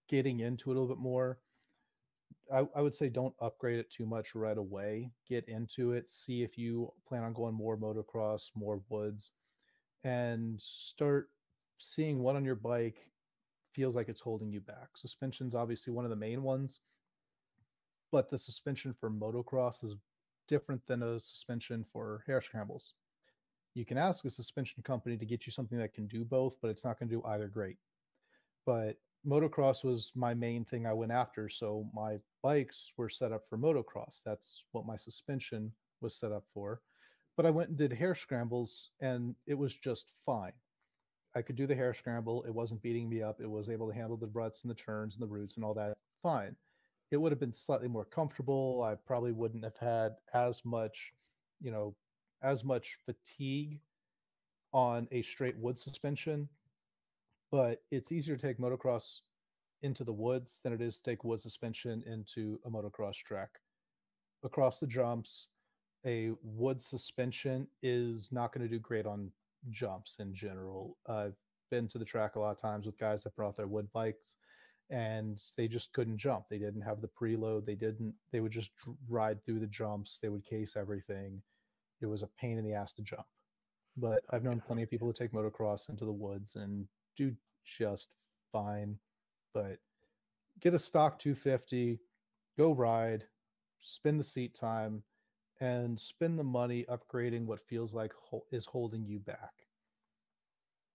getting into it a little bit more, I, I would say don't upgrade it too much right away. Get into it, see if you plan on going more motocross, more woods, and start seeing what on your bike feels like it's holding you back. Suspension's obviously one of the main ones, but the suspension for motocross is different than a suspension for hare scrambles. You can ask a suspension company to get you something that can do both, but it's not going to do either great. But motocross was my main thing I went after. So my bikes were set up for motocross. That's what my suspension was set up for. But I went and did hare scrambles and it was just fine. I could do the hare scramble. It wasn't beating me up. It was able to handle the ruts and the turns and the roots and all that. Fine. It would have been slightly more comfortable. I probably wouldn't have had as much, you know, as much fatigue on a straight wood suspension. But it's easier to take motocross into the woods than it is to take wood suspension into a motocross track. Across the jumps, a wood suspension is not going to do great on jumps in general. I've been to the track a lot of times with guys that brought their wood bikes and they just couldn't jump. They didn't have the preload. They didn't, they would just ride through the jumps. They would case everything. It was a pain in the ass to jump. but I've known plenty of people to take motocross into the woods and do just fine. But get a stock 250, go ride, spend the seat time, and spend the money upgrading what feels like ho- is holding you back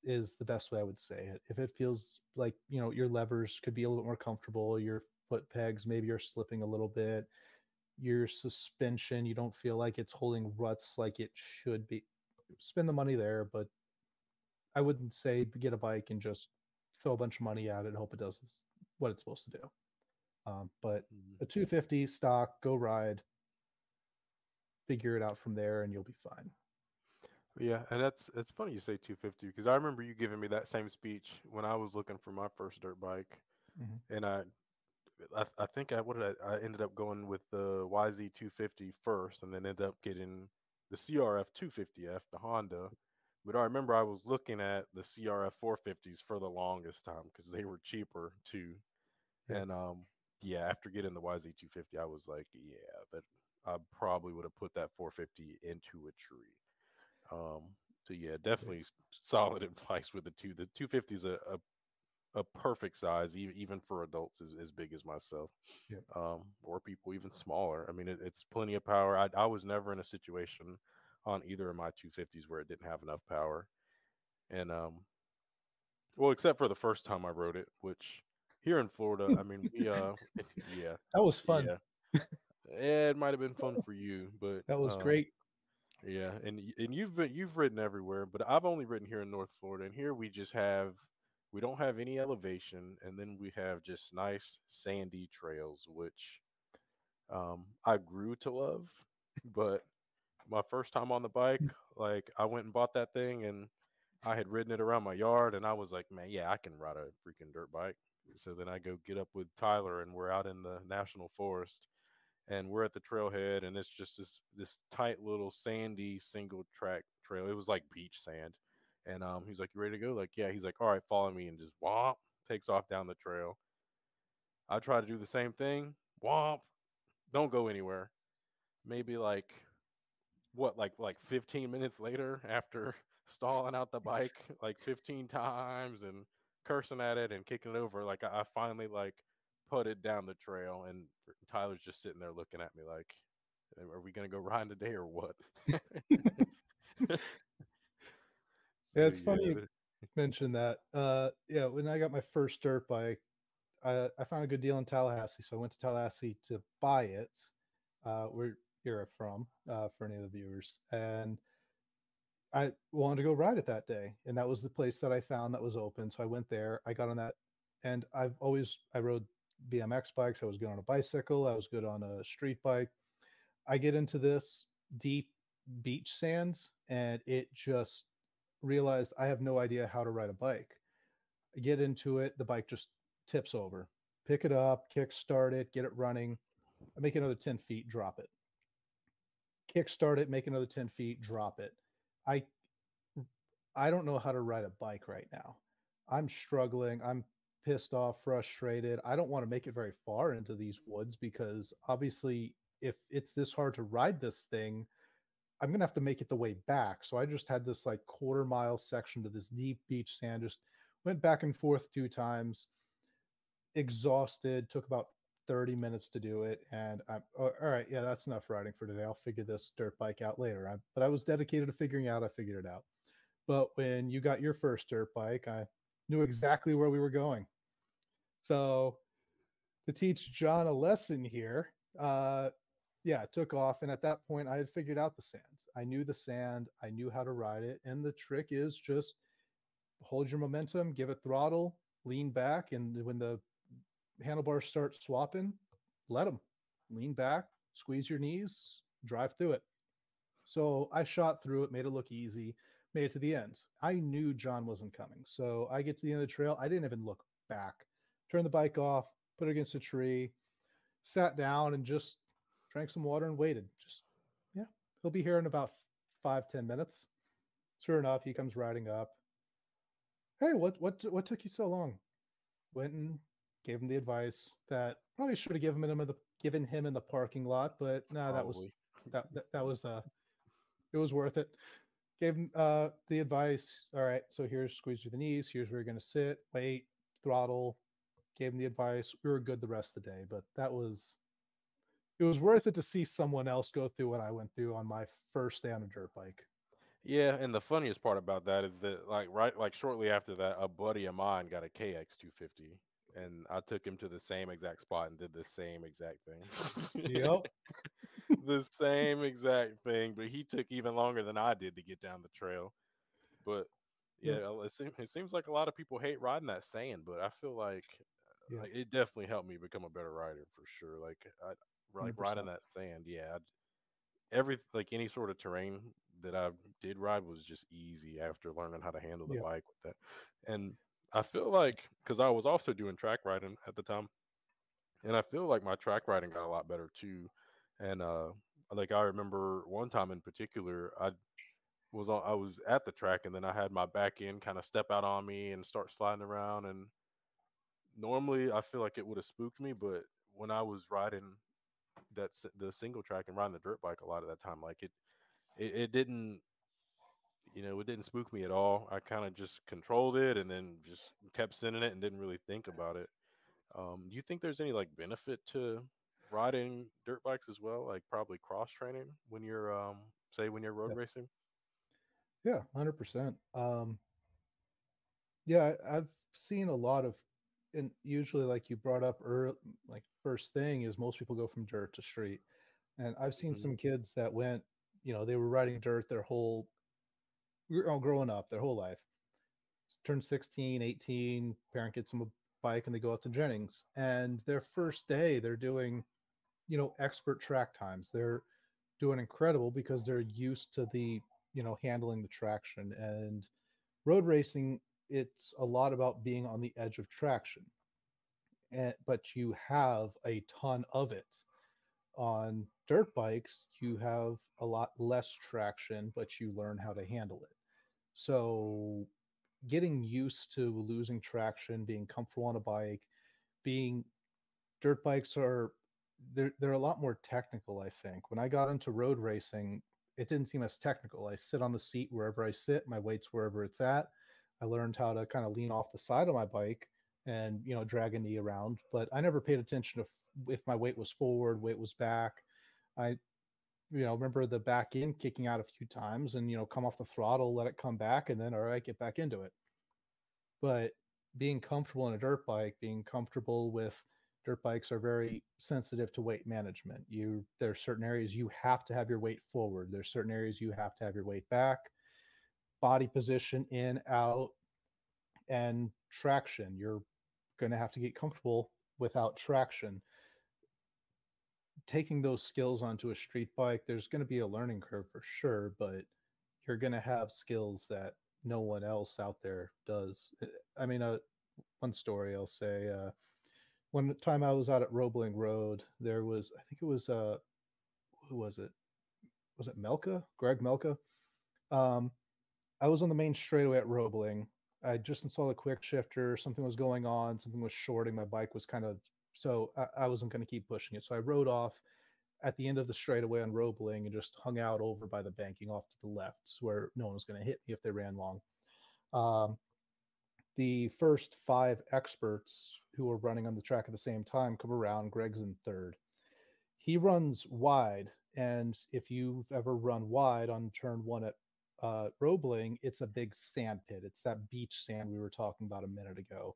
is the best way I would say it. If it feels like, you know, your levers could be a little bit more comfortable, your foot pegs, maybe you're slipping a little bit, your suspension, you don't feel like it's holding ruts like it should be. Spend the money there, but I wouldn't say get a bike and just throw a bunch of money at it and hope it does what it's supposed to do. Um, but a 250 stock, go ride, figure it out from there, and you'll be fine. Yeah, and that's it's funny you say 250 because I remember you giving me that same speech when I was looking for my first dirt bike, Mhm. and I, I, I think I what did I, I ended up going with the YZ 250 first, and then ended up getting the CRF 250F, the Honda. But I remember I was looking at the CRF 450s for the longest time because they were cheaper too, Yeah. and um yeah, after getting the YZ 250, I was like, yeah, that I probably would have put that 450 into a tree. Um, so yeah, definitely s- solid advice with the two. The 250 is a, a a perfect size, even even for adults as, as big as myself, Yeah. um, or people even smaller. I mean, it, it's plenty of power. I I was never in a situation on either of my 250s where it didn't have enough power, and um, well, except for the first time I rode it, which here in Florida, I mean, we uh, yeah, That was fun. yeah, it might have been fun for you, but That was um, great. yeah, and and you've been you've ridden everywhere, but I've only ridden here in North Florida, and here we just have we don't have any elevation, and then we have just nice sandy trails, which um, I grew to love. But my first time on the bike, like I went and bought that thing, and I had ridden it around my yard, and I was like, man, yeah, I can ride a freaking dirt bike. So then I go get up with Tyler, and we're out in the national forest, and we're at the trailhead and it's just this this tight little sandy single track trail it was like beach sand and um he's like you ready to go? Like yeah. He's like all right follow me and just womp takes off down the trail. I try to do the same thing womp don't go anywhere. Maybe like what like like 15 minutes later after stalling out the bike like 15 times and cursing at it and kicking it over like i, I finally like put it down the trail and tyler's just sitting there looking at me like are we gonna go riding today or what Yeah, it's funny you mentioned that. Uh, yeah, when I got my first dirt bike, I, I found a good deal in Tallahassee, so I went to Tallahassee to buy it. Uh, where you're from, uh, for any of the viewers, and I wanted to go ride it that day, and that was the place that I found that was open. So I went there. I got on that, and I've always I rode BMX bikes. I was good on a bicycle. I was good on a street bike. I get into this deep beach sands, and it just realized I have no idea how to ride a bike. I get into it, the bike just tips over. Pick it up, kick start it, get it running. I make another 10 feet, drop it. Kick start it, make another 10 feet, drop it. I I don't know how to ride a bike right now. I'm struggling. I'm pissed off, frustrated. I don't want to make it very far into these woods because obviously if it's this hard to ride this thing, I'm gonna have to make it the way back. So I just had this like quarter mile section to this deep beach sand, just went back and forth two times, exhausted, took about 30 minutes to do it. And I'm "Oh, all right, yeah, that's enough riding for today. I'll figure this dirt bike out later. I, but I was dedicated to figuring out, I figured it out. But when you got your first dirt bike, I knew exactly where we were going. So to teach John a lesson here, uh, yeah, it took off. And at that point, I had figured out the sand. I knew the sand, I knew how to ride it. And the trick is just hold your momentum, give it throttle, lean back. And when the handlebars start swapping, let them lean back, squeeze your knees, drive through it. So I shot through it, made it look easy, made it to the end. I knew John wasn't coming. So I get to the end of the trail. I didn't even look back. Turned the bike off, put it against a tree, sat down, and just drank some water and waited. Just, yeah, he'll be here in about five, ten minutes. Sure enough, he comes riding up. Hey, what what what took you so long? Went and gave him the advice that probably should have given him in the given him in the parking lot, but no, that was that, that that was uh it was worth it. gave him uh, the advice. All right, so here's squeeze through the knees. Here's where you're going to sit, wait, throttle. Gave him the advice. We were good the rest of the day, but that was it was worth it to see someone else go through what I went through on my first day on a dirt bike. Yeah, and the funniest part about that is that like right like shortly after that, a buddy of mine got a KX two fifty, and I took him to the same exact spot and did the same exact thing. Yep. the same exact thing, but he took even longer than I did to get down the trail. But yeah, Yeah. it seems, it seems like a lot of people hate riding that sand, but I feel like, Yeah. like it definitely helped me become a better rider for sure. Like I like riding 100%. that sand, yeah. Every like any sort of terrain that I did ride was just easy after learning how to handle the Yeah. bike with that. And I feel like because I was also doing track riding at the time, and I feel like my track riding got a lot better too. And uh, like I remember one time in particular, I was on, I was at the track, and then I had my back end kind of step out on me and start sliding around. And normally, I feel like it would have spooked me, but when I was riding that s- the single track and riding the dirt bike a lot of that time, like it, it, it didn't you know, it didn't spook me at all. I kind of just controlled it and then just kept sending it and didn't really think about it. Um, do you think there's any like benefit to riding dirt bikes as well? Like probably cross training when you're, um, say, when you're road Yeah. racing? Yeah, hundred percent. Um, yeah, I- I've seen a lot of, and usually, like you brought up, early, like first thing is most people go from dirt to street, and I've seen Mhm. some kids that went, you know, they were riding dirt their whole, gr- oh, growing up, their whole life. Turn 16, 18, parent gets them a bike, and they go out to Jennings, and their first day, they're doing, you know, expert track times. They're doing incredible because they're used to the you know handling the traction and road racing it's a lot about being on the edge of traction and, but you have a ton of it. On dirt bikes you have a lot less traction but you learn how to handle it. So getting used to losing traction being comfortable on a bike being dirt bikes are they're they're a lot more technical i think. When i got into road racing it didn't seem as technical. I sit on the seat wherever i sit my weight's wherever it's at. I learned how to kind of lean off the side of my bike and you know drag a knee around but i never paid attention to f- if my weight was forward weight was back. I you know remember the back end kicking out a few times and you know come off the throttle let it come back and then all right get back into it. But being comfortable in a dirt bike being comfortable with dirt bikes are very sensitive to weight management. You there are certain areas you have to have your weight forward. There's certain areas you have to have your weight back. Body position in out and traction. You're going to have to get comfortable without traction. Taking those skills onto a street bike there's going to be a learning curve for sure but you're going to have skills that no one else out there does. Uh, i mean uh, one story i'll say uh, one time i was out at roebling road there was i think it was uh who was it? Was it melka? Greg melka? Um i was on the main straightaway at roebling i just installed a quick shifter something was going on something was shorting my bike was kind of so i, I wasn't going to keep pushing it so i rode off at the end of the straightaway on roebling and just hung out over by the banking off to the left where no one was going to hit me if they ran long um, the first five experts who were running on the track at the same time come around. Greg's in third. He runs wide, and if you've ever run wide on turn one at uh, Roebling, it's a big sand pit. It's that beach sand we were talking about a minute ago.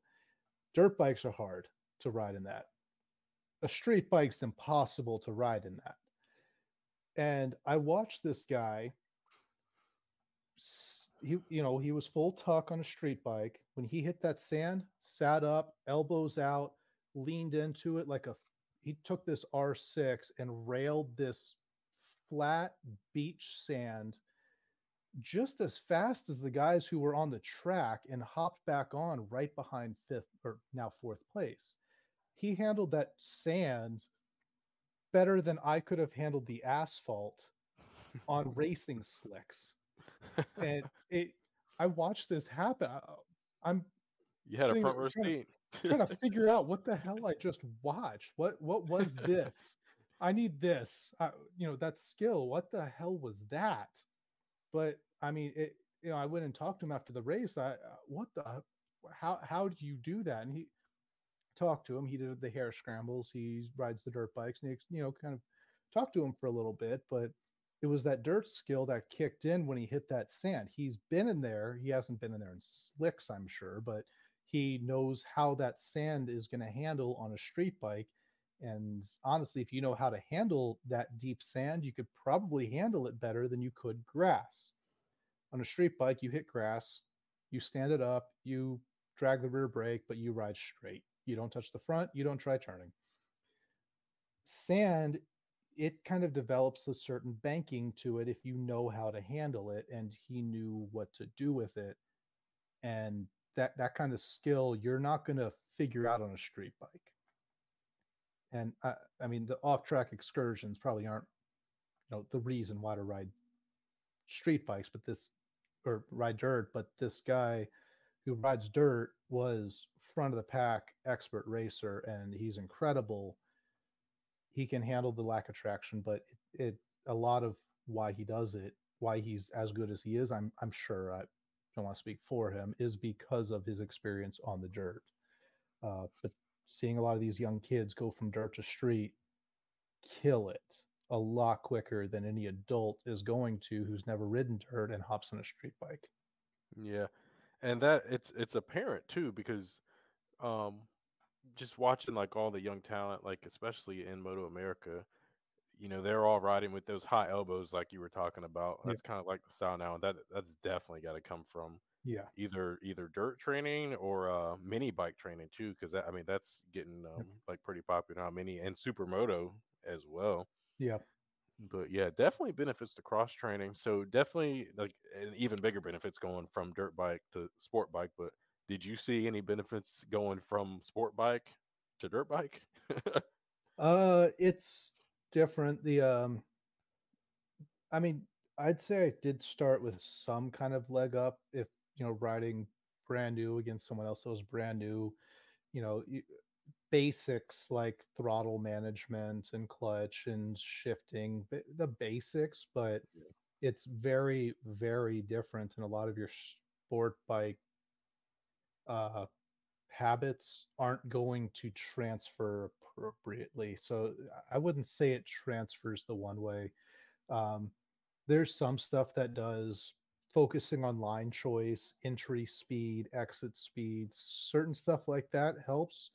Dirt bikes are hard to ride in that. A street bike's impossible to ride in that. And I watched this guy he you know he was full tuck on a street bike when he hit that sand sat up elbows out leaned into it like a he took this r6 and railed this flat beach sand just as fast as the guys who were on the track and hopped back on right behind fifth or now fourth place. He handled that sand better than i could have handled the asphalt on racing slicks. And it i watched this happen. I- i'm You had a front row trying to- seat. trying to figure out what the hell i just watched. What what was this? I need this. Uh, you know that skill what the hell was that? But I mean, it, you know, I went and talked to him after the race. I, uh, what the, how, how do you do that? And he talked to him. He did the hare scrambles. He rides the dirt bikes, and he, you know, kind of talked to him for a little bit. But it was that dirt skill that kicked in when he hit that sand. He's been in there. He hasn't been in there in slicks, I'm sure, but he knows how that sand is going to handle on a street bike. And honestly, if you know how to handle that deep sand, you could probably handle it better than you could grass. On a street bike, you hit grass, you stand it up, you drag the rear brake, but you ride straight. You don't touch the front, you don't try turning. Sand, it kind of develops a certain banking to it if you know how to handle it, and he knew what to do with it. And that that kind of skill you're not going to figure out on a street bike. And I, I mean, the off-track excursions probably aren't, you know, the reason why to ride street bikes, but this or ride dirt. But this guy who rides dirt was front of the pack expert racer, and he's incredible. He can handle the lack of traction, but it, it a lot of why he does it, why he's as good as he is. I'm I'm sure. I, don't want to speak for him, is because of his experience on the dirt. Uh, but seeing a lot of these young kids go from dirt to street, kill it a lot quicker than any adult is going to who's never ridden dirt and hops on a street bike. Yeah. And that it's it's apparent too because um just watching like all the young talent like especially in Moto America, you know, they're all riding with those high elbows like you were talking about. That's yeah. kind of like the style now, and that that's definitely got to come from yeah either either dirt training or uh, mini bike training too, because I mean that's getting um, like pretty popular now, mini and supermoto as well. Yeah, but yeah, definitely benefits to cross training. So definitely like an even bigger benefits going from dirt bike to sport bike. But did you see any benefits going from sport bike to dirt bike? uh, it's different. The um, I mean, I'd say I did start with some kind of leg up if you know riding brand new against someone else that was brand new. You know, basics like throttle management and clutch and shifting, the basics, but it's very very different in a lot of your sport bike uh habits aren't going to transfer appropriately. So I wouldn't say it transfers the one way. Um, there's some stuff that does focusing on line choice, entry speed, exit speed, certain stuff like that helps.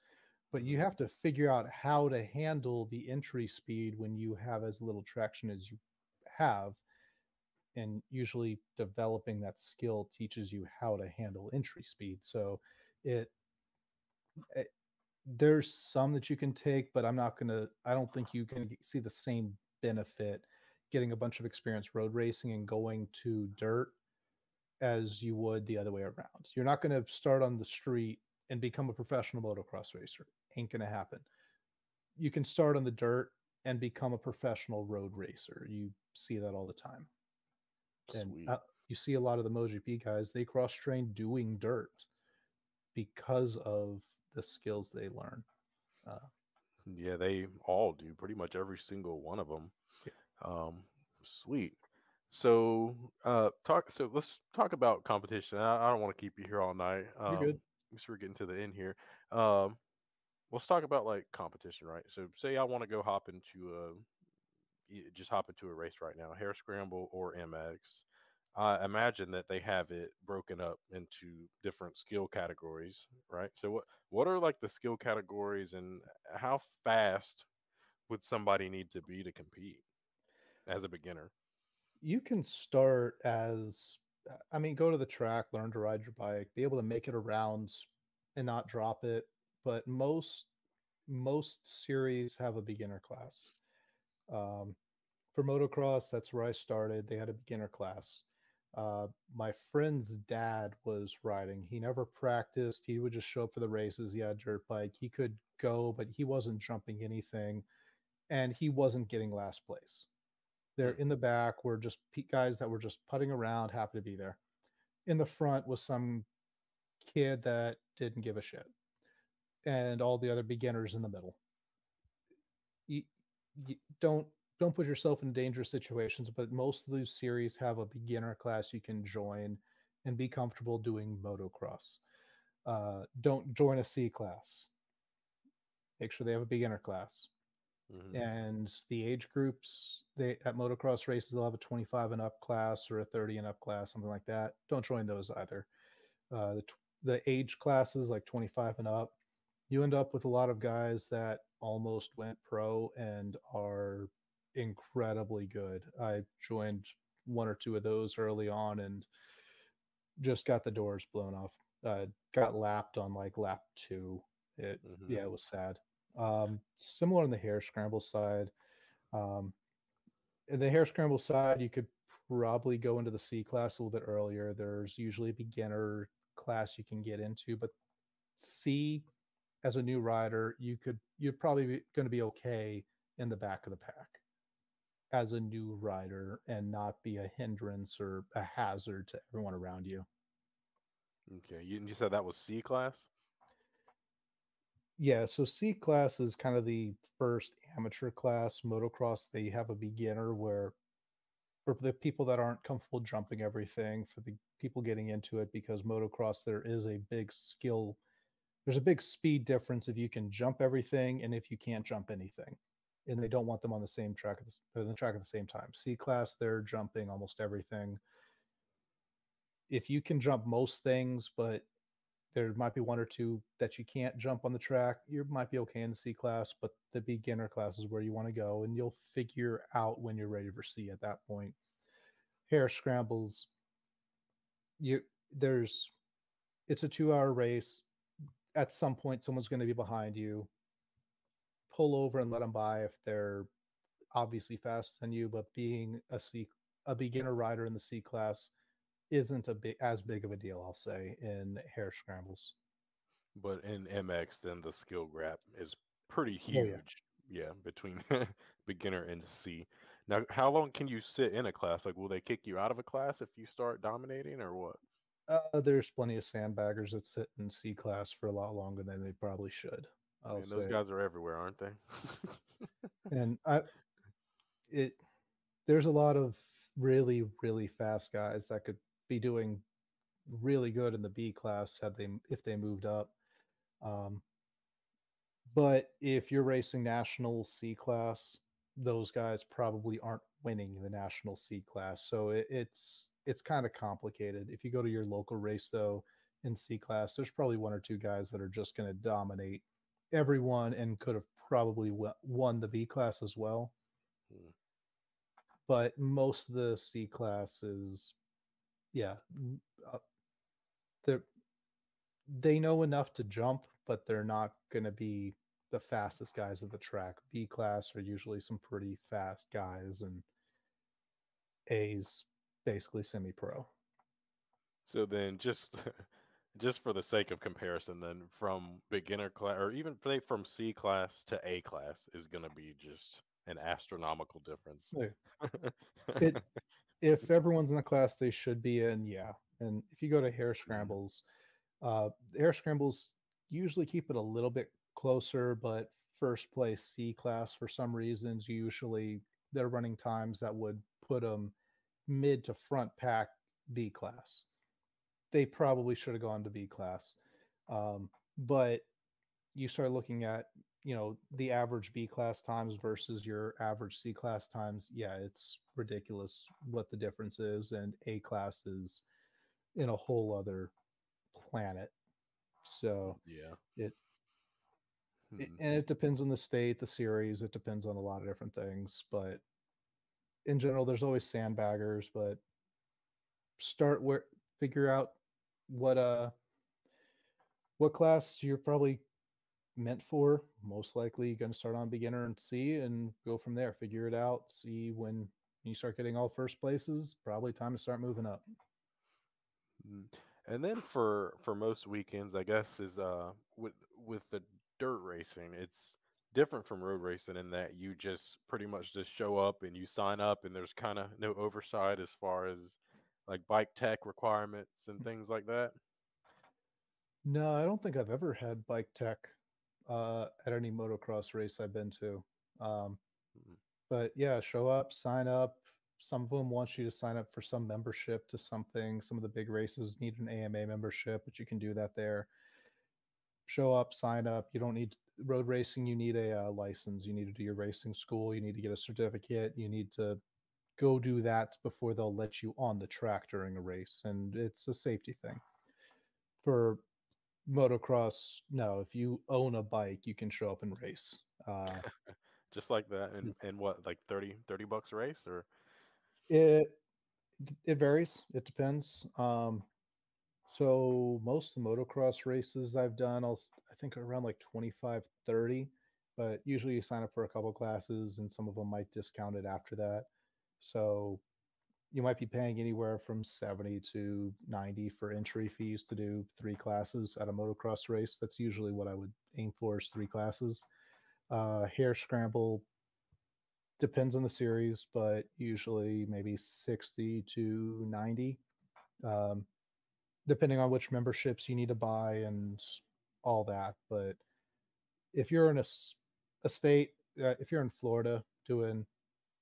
But you have to figure out how to handle the entry speed when you have as little traction as you have. And usually developing that skill teaches you how to handle entry speed. So it, it there's some that you can take, but I'm not gonna. I don't think you can see the same benefit getting a bunch of experience road racing and going to dirt as you would the other way around. You're not going to start on the street and become a professional motocross racer. Ain't going to happen. You can start on the dirt and become a professional road racer. You see that all the time. And uh, you see a lot of the MotoGP guys, they cross train doing dirt because of the skills they learn. Uh, yeah, they all do. Pretty much every single one of them. Yeah. Um, sweet. So, uh, talk. So let's talk about competition. I, I don't want to keep you here all night. Um, You're good. So we're getting to the end here. Um, let's talk about like competition, right? So, say I want to go hop into a, just hop into a race right now, Hare scramble or MX. I imagine that they have it broken up into different skill categories, right? So what what are like the skill categories and how fast would somebody need to be to compete as a beginner? You can start as I mean, go to the track, learn to ride your bike, be able to make it around and not drop it. But most most series have a beginner class. Um, for motocross, that's where I started. They had a beginner class uh, my friend's dad was riding. He never practiced. He would just show up for the races. He had a dirt bike. He could go, but he wasn't jumping anything, and he wasn't getting last place. There hmm. in the back were just guys that were just putting around, happy to be there. In the front was some kid that didn't give a shit, and all the other beginners in the middle. You, you don't don't put yourself in dangerous situations, but most of these series have a beginner class you can join and be comfortable doing motocross. Uh, don't join a C class. Make sure they have a beginner class. Mm-hmm. And the age groups they at motocross races they'll have a 25 and up class or a 30 and up class, something like that. Don't join those either. Uh, the the age classes like 25 and up, you end up with a lot of guys that almost went pro and are incredibly good. I joined one or two of those early on and just got the doors blown off. Uh, got lapped on like lap two. It mm-hmm. yeah, it was sad. Um, similar on the hare scramble side. Um, in the hare scramble side, you could probably go into the C class a little bit earlier. There's usually a beginner class you can get into, but C as a new rider, you could you're probably going to be okay in the back of the pack as a new rider and not be a hindrance or a hazard to everyone around you. Okay, you, you said that was C class. Yeah, so C class is kind of the first amateur class. Motocross, they have a beginner where for the people that aren't comfortable jumping everything, for the people getting into it, because motocross, there is a big skill, there's a big speed difference if you can jump everything and if you can't jump anything. And they don't want them on the same track at the, the track at the same time. C class, they're jumping almost everything. If you can jump most things, but there might be one or two that you can't jump on the track. You might be okay in the C class, but the beginner class is where you want to go, and you'll figure out when you're ready for C at that point. Hare scrambles. You there's it's a two hour race. At some point, someone's going to be behind you. Pull over and let them by if they're obviously faster than you, but being a C a beginner rider in the C class isn't a big as big of a deal, I'll say, in hare scrambles. But in MX, then the skill gap is pretty huge. Oh, yeah. yeah. between beginner and C. Now, how long can you sit in a class? Like, will they kick you out of a class if you start dominating, or what? Uh, there's plenty of sandbaggers that sit in C class for a lot longer than they probably should. I'll Man, those guys are everywhere, aren't they? and I, it, there's a lot of really, really fast guys that could be doing really good in the B class had they if they moved up. Um, but if you're racing national C class, those guys probably aren't winning the national C class. So it, it's it's kind of complicated. If you go to your local race though in C class, there's probably one or two guys that are just going to dominate everyone and could have probably won the B class as well. Hmm. But most of the C class is yeah, uh, they they know enough to jump, but they're not going to be the fastest guys of the track. B class are usually some pretty fast guys, and A's basically semi pro. So then, just just for the sake of comparison, then from beginner class, or even from C class to A class, is going to be just an astronomical difference. it if everyone's in the class they should be in, yeah. And if you go to hare mm-hmm. scrambles, uh, hare scrambles usually keep it a little bit closer, but first place C class for some reasons usually they're running times that would put them mid to front pack B class. They probably should have gone to B class, um, but you start looking at you know the average B class times versus your average C class times, yeah, it's ridiculous what the difference is, and A class is in a whole other planet. So yeah, it, hmm. it and it depends on the state, the series. It depends on a lot of different things, but in general, there's always sandbaggers. But start where figure out what uh what class you're probably meant for. Most likely, you're going to start on beginner and see and go from there. Figure it out. See when you start getting all first places. Probably time to start moving up. Mm, and then for for most weekends, I guess is uh with with the dirt racing, it's different from road racing in that you just pretty much just show up and you sign up and there's kind of no oversight as far as like bike tech requirements and things like that. No, I don't think I've ever had bike tech uh, at any motocross race I've been to. Um, mm-hmm. but yeah, show up, sign up. Some of them want you to sign up for some membership to something. Some of the big races need an AMA membership, but you can do that there. Show up, sign up. You don't need road racing. You need a uh, license. You need to do your racing school. You need to get a certificate. You need to go do that before they'll let you on the track during a race, and it's a safety thing. For motocross, no, if you own a bike, you can show up and race. Uh, Just like that, and and what like 30, 30 bucks a race or it it varies. It depends. Um, so most of the motocross races I've done, I'll I think around like 25, 30, but usually you sign up for a couple classes and some of them might discount it after that. So you might be paying anywhere from 70 to 90 for entry fees to do three classes at a motocross race. That's usually what I would aim for is three classes. Uh, hare scramble depends on the series, but usually maybe 60 to 90, um, depending on which memberships you need to buy and all that. But if you're in a, a state, uh, if you're in Florida doing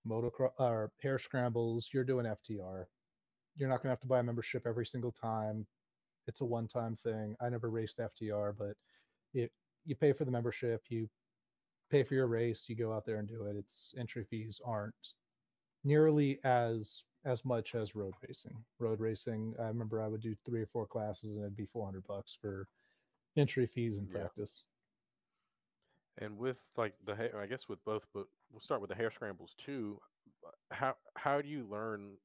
motocross or hare scrambles, you're doing FTR. You're not going to have to buy a membership every single time. It's a one-time thing. I never raced FTR, but it you pay for the membership, you pay for your race, you go out there and do it. Its entry fees aren't nearly as as much as road racing. Road racing, I remember I would do three or four classes and it'd be 400 bucks for entry fees and Yeah. practice. and with like the ha- I guess with both, but we'll start with the hare scrambles too. uh, How how do you learn?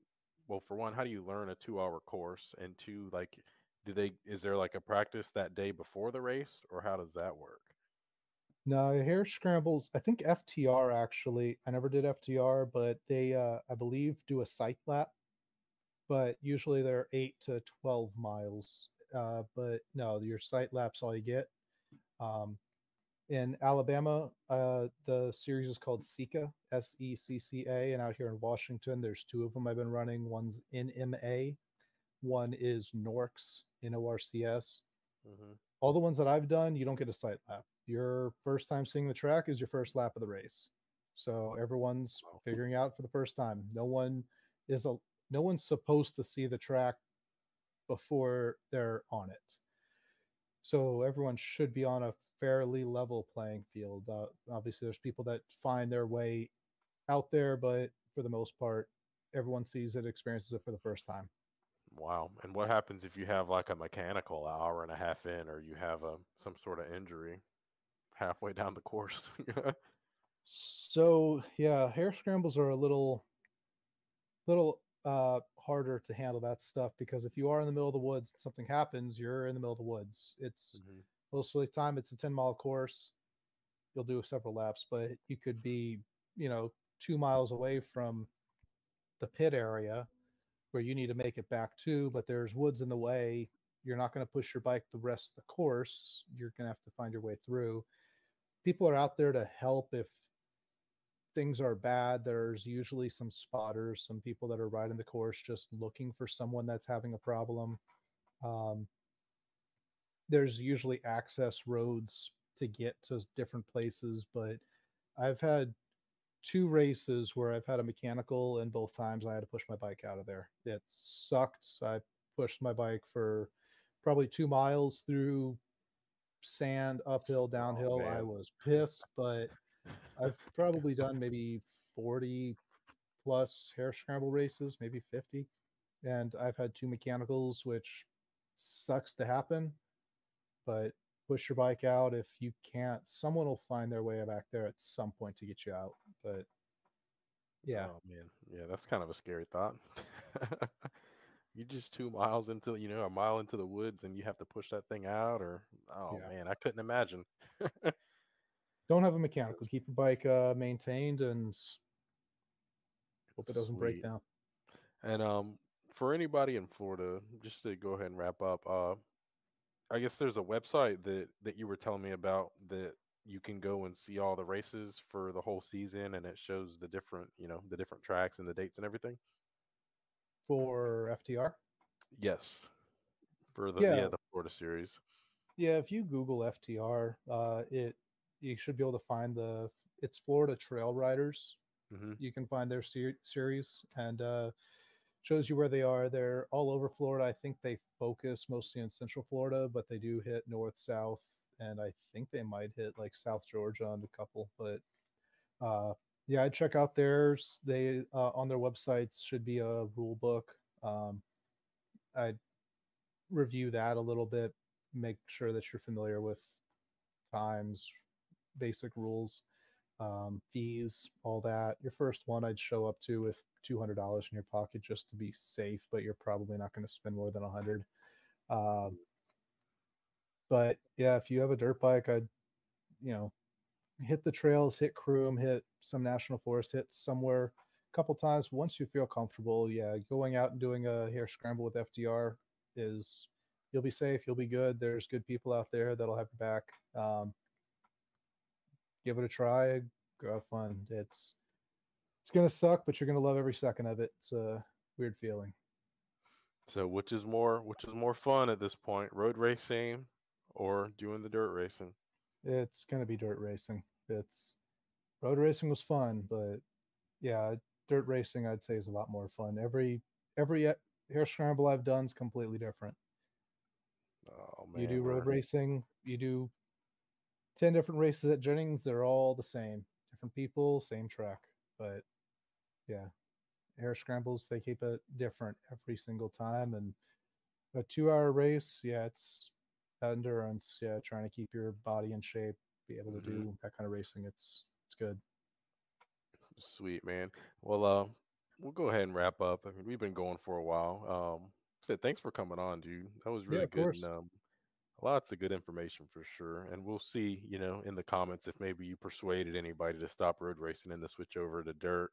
Well, for one, how do you learn a two-hour course? And two, like, do they is there like a practice that day before the race, or how does that work? No, hare scrambles. I think FTR actually. I never did FTR, but they, uh, I believe, do a sight lap. But usually they're eight to twelve miles. Uh, but no, your sight lap's all you get. Um, in Alabama, uh, the series is called SECCA, S E C C A, and out here in Washington, there's two of them I've been running. One's NMA, one is NORCS, N O R C S hmm all the ones that I've done, you don't get a sight lap. Your first time seeing the track is your first lap of the race. So everyone's figuring out for the first time. No one is a no one's supposed to see the track before they're on it. So everyone should be on a fairly level playing field. Uh, obviously, there's people that find their way out there, but for the most part, everyone sees it, experiences it for the first time. Wow. And what happens if you have like a mechanical hour and a half in, or you have a some sort of injury halfway down the course? So yeah, hare scrambles are a little little uh harder to handle that stuff because if you are in the middle of the woods and something happens, you're in the middle of the woods. It's Mhm. most of the time it's a 10 mile course. You'll do several laps, but you could be, you know, two miles away from the pit area where you need to make it back to, but there's woods in the way. You're not going to push your bike the rest of the course. You're going to have to find your way through. People are out there to help if things are bad. There's usually some spotters, some people that are riding the course just looking for someone that's having a problem. Um, there's usually access roads to get to different places, but I've had two races where I've had a mechanical, and both times I had to push my bike out of there. It sucked. I pushed my bike for probably two miles through sand, uphill, downhill. I was pissed, but I've probably done maybe 40 plus hare scramble races, maybe 50. And I've had two mechanicals, which sucks to happen, but push your bike out. If you can't, someone will find their way back there at some point to get you out. But yeah, Oh man, yeah, that's kind of a scary thought. you just two miles into, you know, a mile into the woods, and you have to push that thing out, or oh Yeah. man, I couldn't imagine. don't have a mechanical. Keep your bike uh, maintained and hope it doesn't break down. And um, for anybody in Florida, just to go ahead and wrap up, uh, I guess there's a website that that you were telling me about that you can go and see all the races for the whole season, and it shows the different, you know, the different tracks and the dates and everything. For FTR, Yes, for the Yeah. yeah the Florida series. yeah, if you Google FTR, uh, it you should be able to find the it's Florida Trail Riders. Mm-hmm. You can find their ser- series and uh, shows you where they are. They're all over Florida. I think they focus mostly in Central Florida, but they do hit north, south, and I think they might hit like South Georgia on a couple. But uh, yeah, I'd check out theirs. They uh, on their websites should be a rule book. Um, I'd review that a little bit, make sure that you're familiar with times, basic rules, um, fees, all that. Your first one I'd show up to with two hundred dollars in your pocket just to be safe, but you're probably not going to spend more than a hundred. Um, but yeah, if you have a dirt bike, I'd you know hit the trails, hit Croom, hit some national forest, hit somewhere a couple times. Once you feel comfortable, yeah, going out and doing a hare scramble with FTR is you'll be safe, you'll be good. There's good people out there that'll have your back. Um, give it a try, go have fun. It's it's gonna suck, but you're gonna love every second of it. It's a weird feeling. So, which is more, which is more fun at this point, road racing or doing the dirt racing? It's gonna be dirt racing. It's road racing was fun, but yeah, dirt racing I'd say is a lot more fun. Every every hare scramble I've done is completely different. Oh man, you do road racing, you do 10 different races at Jennings, they're all the same. Different people, same track. But yeah, hare scrambles, they keep it different every single time. And a two hour race, yeah, it's endurance. Yeah, trying to keep your body in shape, be able to Mhm. do that kind of racing. It's it's good. Sweet man. Well, uh, we'll go ahead and wrap up. I mean, we've been going for a while. Um, said thanks for coming on, dude. That was really of good. And, um, lots of good information for sure. And we'll see, you know, in the comments if maybe you persuaded anybody to stop road racing and to switch over to dirt.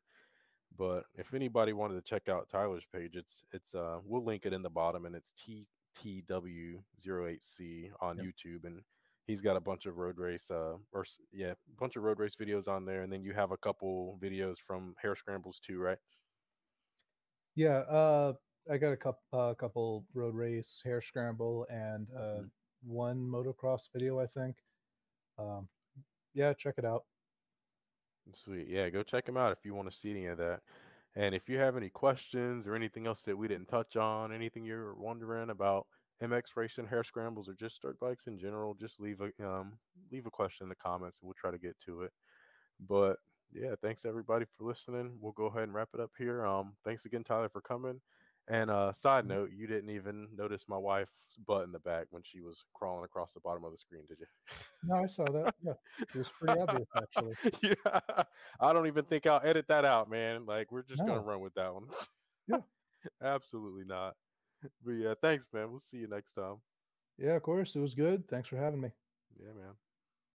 But if anybody wanted to check out Tyler's page, it's it's uh we'll link it in the bottom and it's TTW08C on Yep. YouTube and he's got a bunch of road race uh or yeah, a bunch of road race videos on there and then you have a couple videos from hare scrambles too, right? Yeah, uh I got a couple uh, couple road race, hare scramble, and uh Mhm. one motocross video, I think. Um yeah, check it out. Sweet. Yeah, go check him out if you want to see any of that. And if you have any questions or anything else that we didn't touch on, anything you're wondering about MX racing, hare scrambles, or just dirt bikes in general, just leave a um leave a question in the comments and we'll try to get to it. But yeah, thanks everybody for listening. We'll go ahead and wrap it up here. Um, thanks again, Tyler, for coming. And uh, side Mhm. note, you didn't even notice my wife's butt in the back when she was crawling across the bottom of the screen, did you? No, I saw that. Yeah, it was pretty obvious actually. yeah, I don't even think I'll edit that out, man. Like we're just gonna run with that one. Yeah. Absolutely not. But yeah, thanks, man. We'll see you next time. Yeah, of course. It was good. Thanks for having me. Yeah, man.